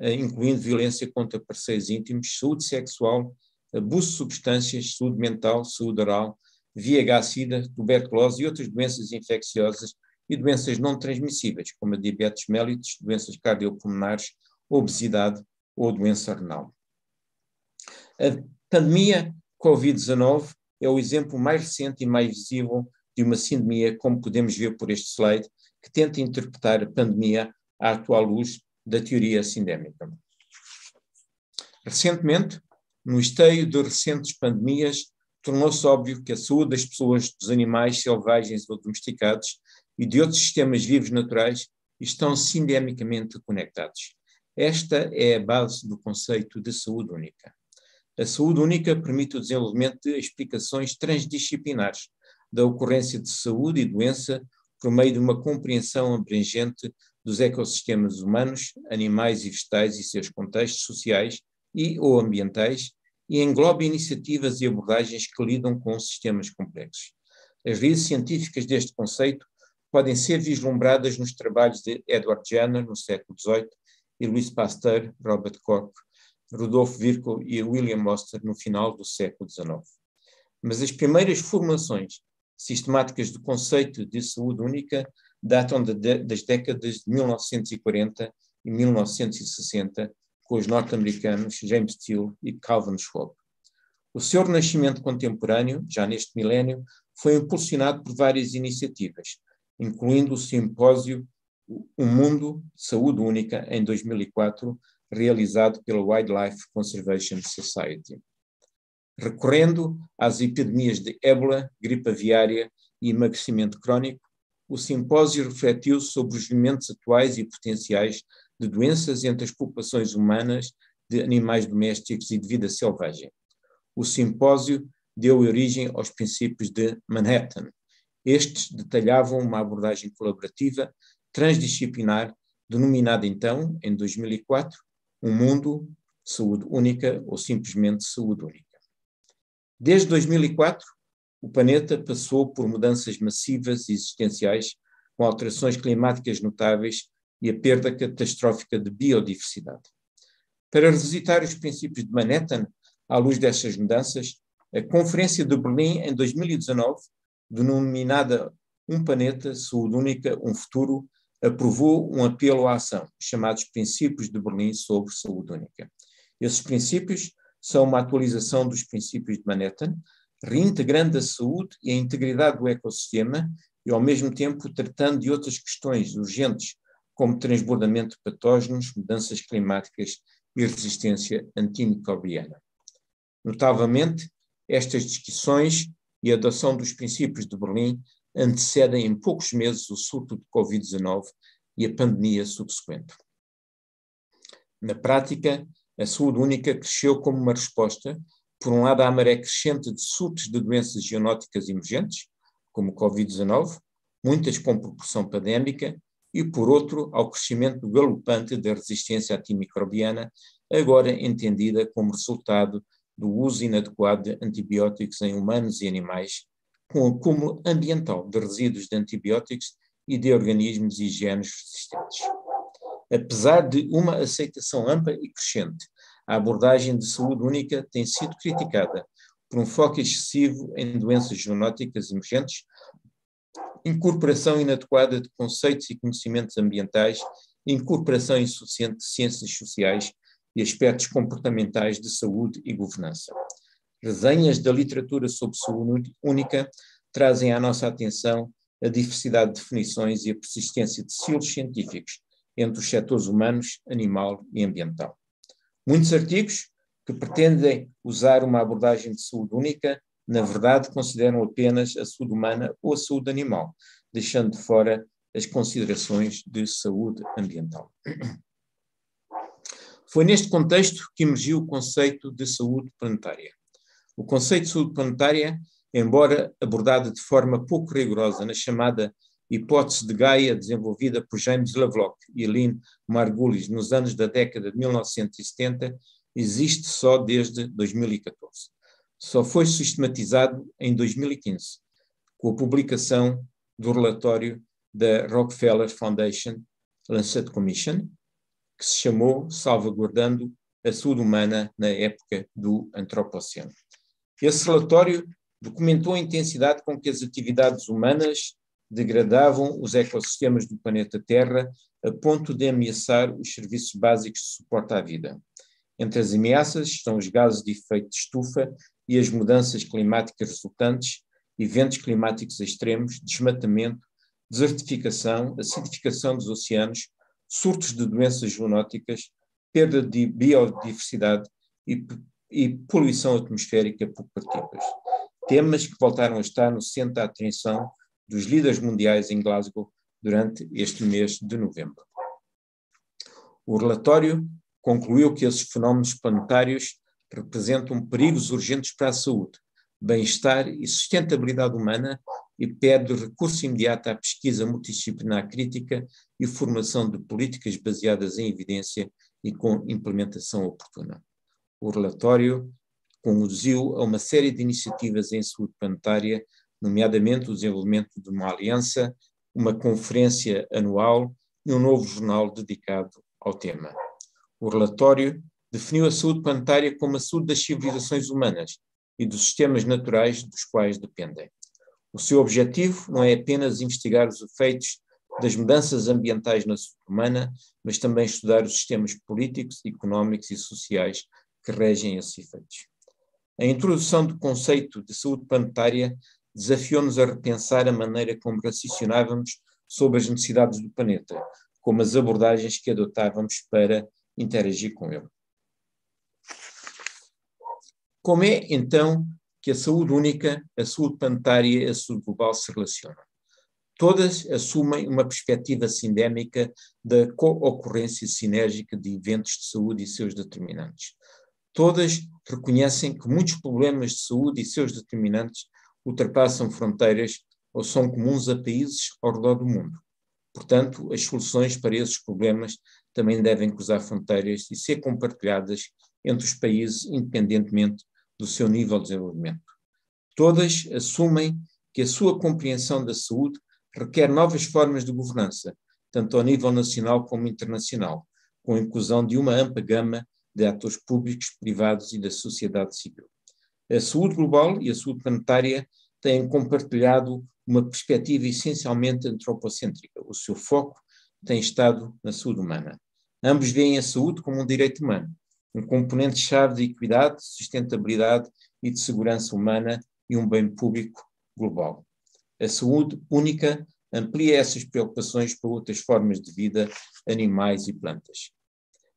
L: eh, incluindo violência contra parceiros íntimos, saúde sexual, abuso de substâncias, saúde mental, saúde oral, VIH-Sida, tuberculose e outras doenças infecciosas e doenças não transmissíveis, como a diabetes mellitus, doenças cardiopulmonares, obesidade ou doença renal. A pandemia Covid-19 é o exemplo mais recente e mais visível de uma sindemia, como podemos ver por este slide, que tenta interpretar a pandemia à atual luz da teoria sindémica. Recentemente, no esteio de recentes pandemias, tornou-se óbvio que a saúde das pessoas, dos animais selvagens ou domesticados e de outros sistemas vivos naturais estão sindemicamente conectados. Esta é a base do conceito de saúde única. A saúde única permite o desenvolvimento de explicações transdisciplinares da ocorrência de saúde e doença por meio de uma compreensão abrangente dos ecossistemas humanos, animais e vegetais e seus contextos sociais e ou ambientais e engloba iniciativas e abordagens que lidam com sistemas complexos. As raízes científicas deste conceito podem ser vislumbradas nos trabalhos de Edward Jenner, no século XVIII, e Louis Pasteur, Robert Koch, Rudolf Virchow e William Oster no final do século XIX. Mas as primeiras formações sistemáticas do conceito de saúde única datam de, das décadas de 1940 e 1960, com os norte-americanos James Steele e Calvin Schwab. O seu renascimento contemporâneo, já neste milénio, foi impulsionado por várias iniciativas, incluindo o simpósio O Mundo Saúde Única, em 2004, realizado pela Wildlife Conservation Society. Recorrendo às epidemias de ébola, gripe aviária e emagrecimento crónico, o simpósio refletiu sobre os elementos atuais e potenciais de doenças entre as populações humanas, de animais domésticos e de vida selvagem. O simpósio deu origem aos princípios de Manhattan. Estes detalhavam uma abordagem colaborativa, transdisciplinar, denominada então, em 2004, Um Mundo, Saúde Única ou simplesmente Saúde Única. Desde 2004, o planeta passou por mudanças massivas e existenciais, com alterações climáticas notáveis e a perda catastrófica de biodiversidade. Para revisitar os princípios de Manhattan, à luz dessas mudanças, a Conferência de Berlim, em 2019, denominada Um Planeta, Saúde Única, um Futuro, aprovou um apelo à ação, chamados Princípios de Berlim sobre Saúde Única. Esses princípios são uma atualização dos princípios de Manhattan, reintegrando a saúde e a integridade do ecossistema e, ao mesmo tempo, tratando de outras questões urgentes, como transbordamento de patógenos, mudanças climáticas e resistência antimicrobiana. Notavelmente, estas discussões e a adoção dos princípios de Berlim antecedem em poucos meses o surto de Covid-19 e a pandemia subsequente. Na prática, a saúde única cresceu como uma resposta por um lado, à maré crescente de surtos de doenças zoonóticas emergentes, como o Covid-19, muitas com proporção pandémica, e, por outro, ao crescimento galopante da resistência antimicrobiana, agora entendida como resultado do uso inadequado de antibióticos em humanos e animais, com acúmulo ambiental de resíduos de antibióticos e de organismos genes resistentes. Apesar de uma aceitação ampla e crescente a abordagem de saúde única tem sido criticada por um foco excessivo em doenças zoonóticas emergentes, incorporação inadequada de conceitos e conhecimentos ambientais, incorporação insuficiente de ciências sociais e aspectos comportamentais de saúde e governança. Resenhas da literatura sobre saúde única trazem à nossa atenção a diversidade de definições e a persistência de silos científicos entre os setores humanos, animal e ambiental. Muitos artigos que pretendem usar uma abordagem de saúde única, na verdade, consideram apenas a saúde humana ou a saúde animal, deixando de fora as considerações de saúde ambiental. Foi neste contexto que emergiu o conceito de saúde planetária. O conceito de saúde planetária, embora abordado de forma pouco rigorosa na chamada hipótese de Gaia desenvolvida por James Lovelock e Lynn Margulis nos anos da década de 1970 existe só desde 2014. Só foi sistematizado em 2015, com a publicação do relatório da Rockefeller Foundation Lancet Commission, que se chamou Salvaguardando a Saúde Humana na Época do Antropoceno. Esse relatório documentou a intensidade com que as atividades humanas degradavam os ecossistemas do planeta Terra a ponto de ameaçar os serviços básicos de suporte à vida. Entre as ameaças estão os gases de efeito de estufa e as mudanças climáticas resultantes, eventos climáticos extremos, desmatamento, desertificação, acidificação dos oceanos, surtos de doenças zoonóticas, perda de biodiversidade e, e poluição atmosférica por partículas. Temas que voltaram a estar no centro da atenção dos líderes mundiais em Glasgow durante este mês de novembro. O relatório concluiu que esses fenómenos planetários representam perigos urgentes para a saúde, bem-estar e sustentabilidade humana e pede recurso imediato à pesquisa multidisciplinar crítica e formação de políticas baseadas em evidência e com implementação oportuna. O relatório conduziu a uma série de iniciativas em saúde planetária, nomeadamente o desenvolvimento de uma aliança, uma conferência anual e um novo jornal dedicado ao tema. O relatório definiu a saúde planetária como a saúde das civilizações humanas e dos sistemas naturais dos quais dependem. O seu objetivo não é apenas investigar os efeitos das mudanças ambientais na saúde humana, mas também estudar os sistemas políticos, económicos e sociais que regem esses efeitos. A introdução do conceito de saúde planetária desafiou-nos a repensar a maneira como raciocinávamos sobre as necessidades do planeta, como as abordagens que adotávamos para interagir com ele. Como é, então, que a saúde única, a saúde planetária e a saúde global se relacionam? Todas assumem uma perspectiva sindémica da co-ocorrência sinérgica de eventos de saúde e seus determinantes. Todas reconhecem que muitos problemas de saúde e seus determinantes ultrapassam fronteiras ou são comuns a países ao redor do mundo. Portanto, as soluções para esses problemas também devem cruzar fronteiras e ser compartilhadas entre os países, independentemente do seu nível de desenvolvimento. Todas assumem que a sua compreensão da saúde requer novas formas de governança, tanto ao nível nacional como internacional, com a inclusão de uma ampla gama de atores públicos, privados e da sociedade civil. A saúde global e a saúde planetária têm compartilhado uma perspectiva essencialmente antropocêntrica. O seu foco tem estado na saúde humana. Ambos veem a saúde como um direito humano, um componente-chave de equidade, sustentabilidade e de segurança humana e um bem público global. A saúde única amplia essas preocupações para outras formas de vida, animais e plantas.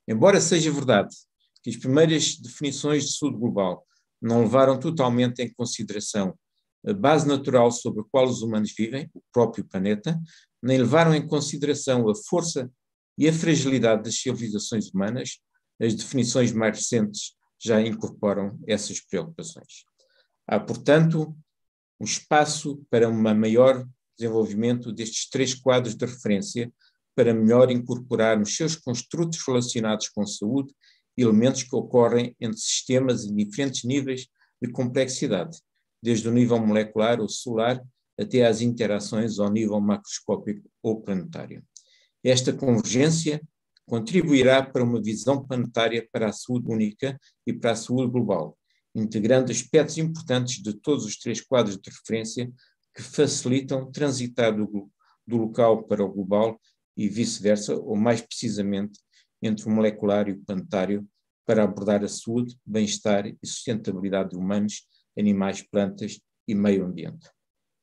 L: Embora seja verdade que as primeiras definições de saúde global não levaram totalmente em consideração a base natural sobre a qual os humanos vivem, o próprio planeta, nem levaram em consideração a força e a fragilidade das civilizações humanas, as definições mais recentes já incorporam essas preocupações. Há, portanto, um espaço para um maior desenvolvimento destes três quadros de referência para melhor incorporar nos seus construtos relacionados com saúde elementos que ocorrem entre sistemas em diferentes níveis de complexidade, desde o nível molecular ou celular até às interações ao nível macroscópico ou planetário. Esta convergência contribuirá para uma visão planetária para a saúde única e para a saúde global, integrando aspectos importantes de todos os três quadros de referência que facilitam transitar do, do local para o global e vice-versa, ou mais precisamente, entre o molecular e o planetário, para abordar a saúde, bem-estar e sustentabilidade de humanos, animais, plantas e meio ambiente.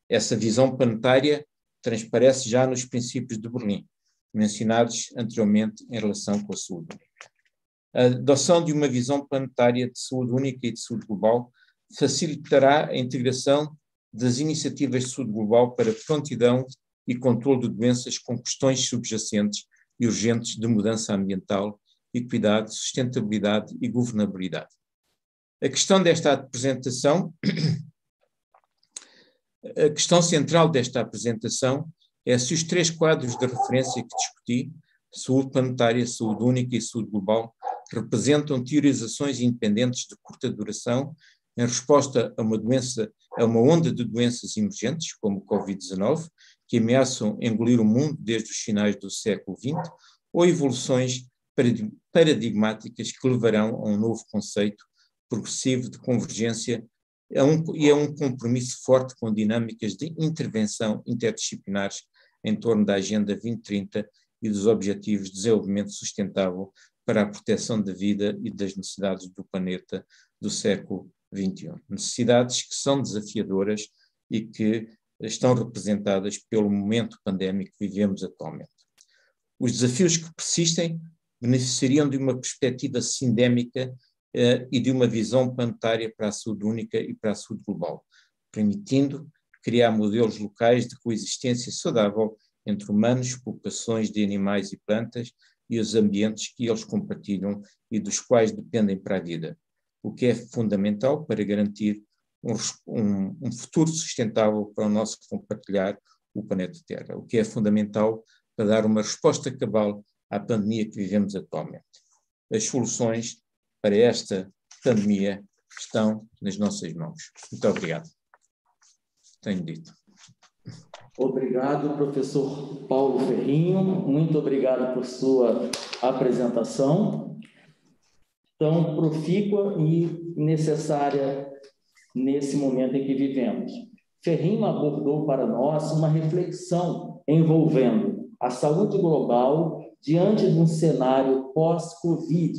L: Essa visão planetária transparece já nos princípios de Berlim, mencionados anteriormente em relação com a saúde. A adoção de uma visão planetária de saúde única e de saúde global facilitará a integração das iniciativas de saúde global para prontidão e controle de doenças com questões subjacentes e urgentes de mudança ambiental, equidade, sustentabilidade e governabilidade. A questão desta apresentação, a questão central desta apresentação é se os três quadros de referência que discuti, saúde planetária, saúde única e saúde global, representam teorizações independentes de curta duração em resposta a uma doença, a uma onda de doenças emergentes, como o Covid-19, que ameaçam engolir o mundo desde os finais do século XX, ou evoluções paradigmáticas que levarão a um novo conceito progressivo de convergência a um, e a um compromisso forte com dinâmicas de intervenção interdisciplinares em torno da Agenda 2030 e dos Objetivos de Desenvolvimento Sustentável para a proteção da vida e das necessidades do planeta do século XXI. Necessidades que são desafiadoras e que estão representadas pelo momento pandémico que vivemos atualmente. Os desafios que persistem beneficiariam de uma perspectiva sindémica eh, e de uma visão planetária para a saúde única e para a saúde global, permitindo criar modelos locais de coexistência saudável entre humanos, populações de animais e plantas e os ambientes que eles compartilham e dos quais dependem para a vida, o que é fundamental para garantir um, um, um futuro sustentável para o nosso compartilhar o planeta Terra, o que é fundamental para dar uma resposta cabal à pandemia que vivemos atualmente. As soluções para esta pandemia estão nas nossas mãos. Muito obrigado. Dito.
H: Obrigado, professor Paulo Ferrinho. Muito obrigado por sua apresentação tão profícua e necessária nesse momento em que vivemos. Ferrinho abordou para nós uma reflexão envolvendo a saúde global diante de um cenário pós-Covid.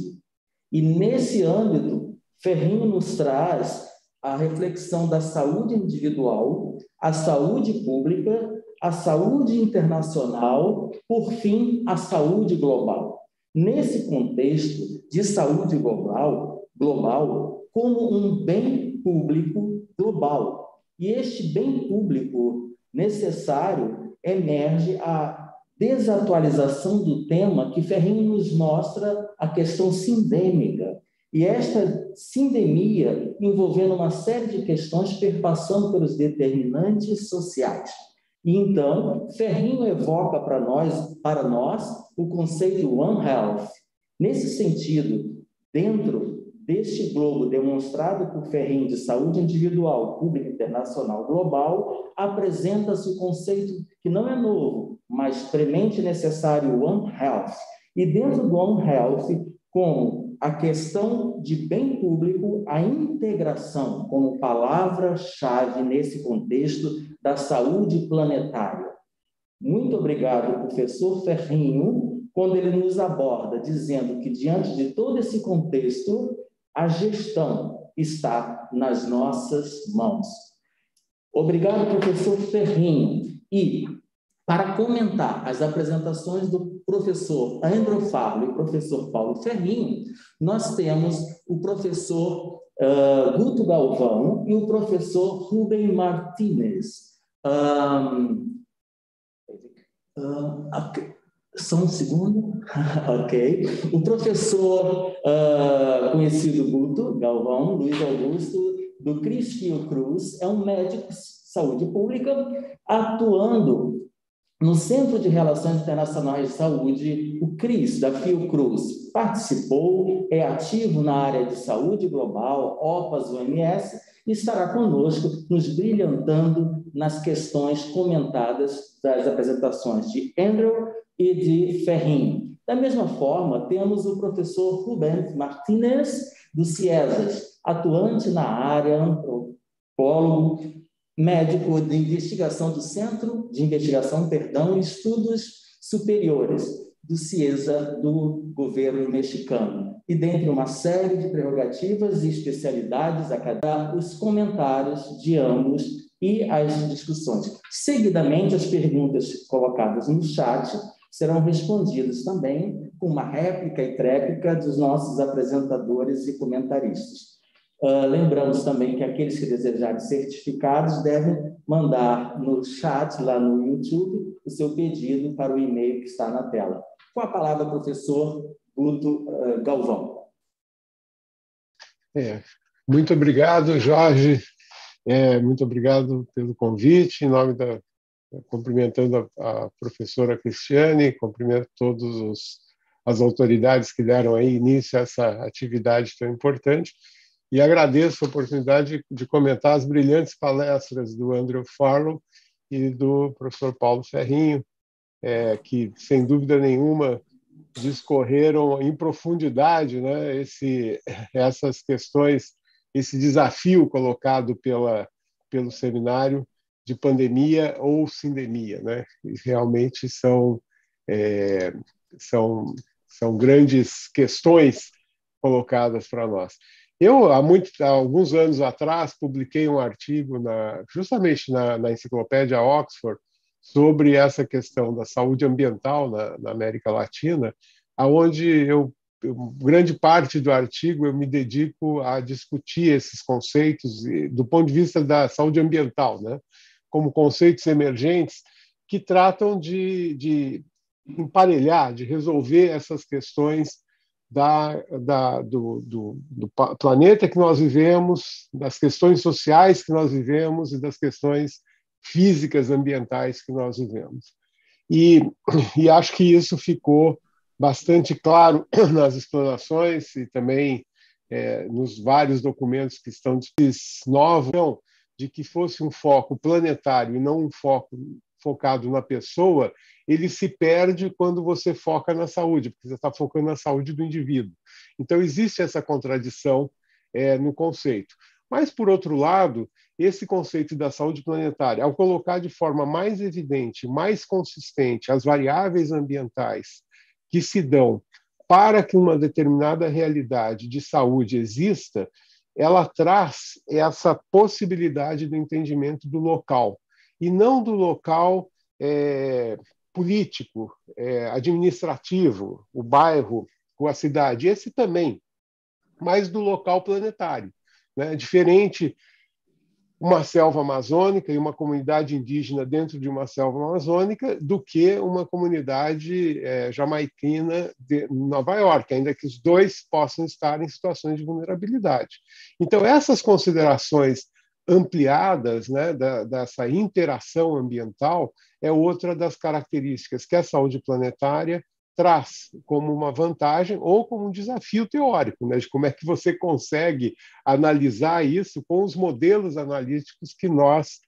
H: E nesse âmbito, Ferrinho nos traz a reflexão da saúde individual, a saúde pública, a saúde internacional, por fim, a saúde global. Nesse contexto de saúde global, global como um bem público global. E este bem público necessário emerge a desatualização do tema que Ferrinho nos mostra a questão sindêmica. E esta sindemia envolvendo uma série de questões perpassando pelos determinantes sociais. E então, Ferrinho evoca para nós, para nós o conceito One Health. Nesse sentido, dentro deste globo demonstrado por Ferrinho de saúde individual, pública, internacional, global, apresenta-se o conceito que não é novo, mas premente necessário One Health. E dentro do One Health, como a questão de bem público, a integração como palavra-chave nesse contexto da saúde planetária. Muito obrigado, professor Ferrinho, quando ele nos aborda dizendo que, diante de todo esse contexto, a gestão está nas nossas mãos. Obrigado, professor Ferrinho. E, para comentar as apresentações do professor Andrew Fábio e professor Paulo Ferrinho, nós temos o professor uh, Guto Galvão e o professor Rubem Martinez. Um, uh, okay. Só um segundo. ok. O professor uh, conhecido Guto Galvão, Luiz Augusto, do Cris Cruz, é um médico de saúde pública atuando no Centro de Relações Internacionais de Saúde, o CRIS, da Fiocruz, participou, é ativo na área de saúde global, OPAS, OMS, e estará conosco, nos brilhantando nas questões comentadas das apresentações de Andrew e de Ferrinho. Da mesma forma, temos o professor Rubens Martinez, do CIESAS, atuante na área, antropólogo, médico de investigação do Centro de Investigação, perdão, Estudos Superiores do CIESA do governo mexicano. E dentre uma série de prerrogativas e especialidades acadêmicas, os comentários de ambos e as discussões. Seguidamente, as perguntas colocadas no chat serão respondidas também com uma réplica e tréplica dos nossos apresentadores e comentaristas. Uh, lembramos também que aqueles que desejarem certificados devem mandar no chat, lá no YouTube, o seu pedido para o e-mail que está na tela. Com a palavra, professor Guto uh, Galvão.
M: É, muito obrigado, Jorge. É, muito obrigado pelo convite. Em nome da cumprimentando a, a professora Cristiane, cumprimento todas as autoridades que deram aí início a essa atividade tão importante e agradeço a oportunidade de, comentar as brilhantes palestras do Andrew Farlow e do professor Paulo Ferrinho, é, que, sem dúvida nenhuma, discorreram em profundidade né, esse, essas questões, esse desafio colocado pela, pelo seminário de pandemia ou sindemia, né? E realmente são é, são são grandes questões colocadas para nós. Eu há muito, há alguns anos atrás publiquei um artigo na, justamente na, na enciclopédia Oxford sobre essa questão da saúde ambiental na, na América Latina, aonde eu grande parte do artigo eu me dedico a discutir esses conceitos do ponto de vista da saúde ambiental, né? como conceitos emergentes que tratam de, de emparelhar, de resolver essas questões da, da, do, do, do, planeta que nós vivemos, das questões sociais que nós vivemos e das questões físicas ambientais que nós vivemos. E, e acho que isso ficou bastante claro nas explanações e também é, nos vários documentos que estão novos de que fosse um foco planetário e não um foco focado na pessoa, ele se perde quando você foca na saúde, porque você está focando na saúde do indivíduo. Então, existe essa contradição é, no conceito. Mas, por outro lado, esse conceito da saúde planetária, ao colocar de forma mais evidente, mais consistente as variáveis ambientais que se dão para que uma determinada realidade de saúde exista, ela traz essa possibilidade do entendimento do local, e não do local é, político, é, administrativo, o bairro, ou a cidade, esse também, mas do local planetário. Né? Diferente uma selva amazônica e uma comunidade indígena dentro de uma selva amazônica do que uma comunidade é, jamaiquina de Nova York, ainda que os dois possam estar em situações de vulnerabilidade. Então, essas considerações ampliadas né, da, dessa interação ambiental é outra das características que a saúde planetária traz como uma vantagem ou como um desafio teórico, né, de como é que você consegue analisar isso com os modelos analíticos que nós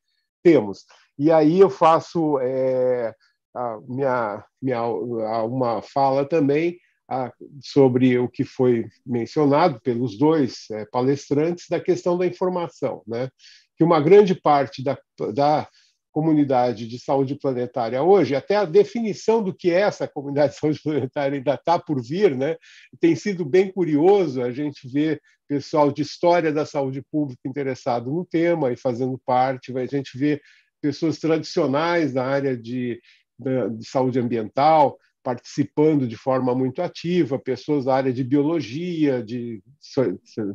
M: temos. E aí eu faço é, a minha, minha, uma fala também a, sobre o que foi mencionado pelos dois é, palestrantes da questão da informação, né? que uma grande parte da, da comunidade de saúde planetária hoje, até a definição do que é essa comunidade de saúde planetária ainda está por vir, né? tem sido bem curioso a gente ver pessoal de história da saúde pública interessado no tema e fazendo parte, a gente vê pessoas tradicionais da área de, de saúde ambiental, participando de forma muito ativa, pessoas da área de biologia, de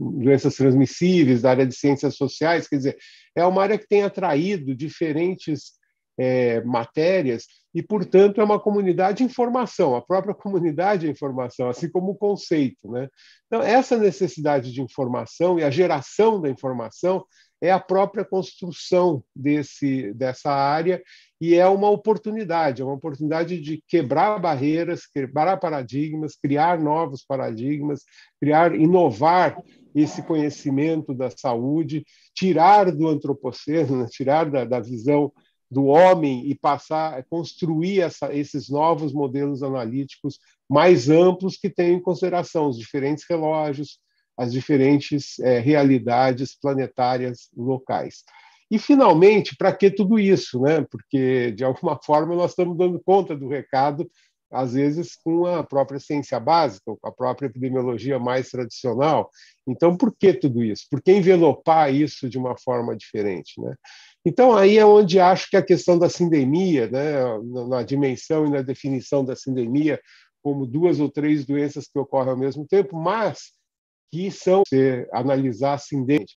M: doenças transmissíveis, da área de ciências sociais, quer dizer, é uma área que tem atraído diferentes é, matérias e, portanto, é uma comunidade de informação, a própria comunidade de informação, assim como o conceito. Né? Então, essa necessidade de informação e a geração da informação é a própria construção desse, dessa área e é uma oportunidade, é uma oportunidade de quebrar barreiras, quebrar paradigmas, criar novos paradigmas, criar, inovar esse conhecimento da saúde, tirar do antropoceno, né, tirar da, da visão do homem e passar a construir essa, esses novos modelos analíticos mais amplos que tenham em consideração os diferentes relógios, as diferentes é, realidades planetárias locais. E, finalmente, para que tudo isso? Né? Porque, de alguma forma, nós estamos dando conta do recado, às vezes com a própria ciência básica, com a própria epidemiologia mais tradicional. Então, por que tudo isso? Por que envelopar isso de uma forma diferente? Né? Então, aí é onde acho que a questão da sindemia, né, na dimensão e na definição da sindemia, como duas ou três doenças que ocorrem ao mesmo tempo, mas que são, se analisar ascendente,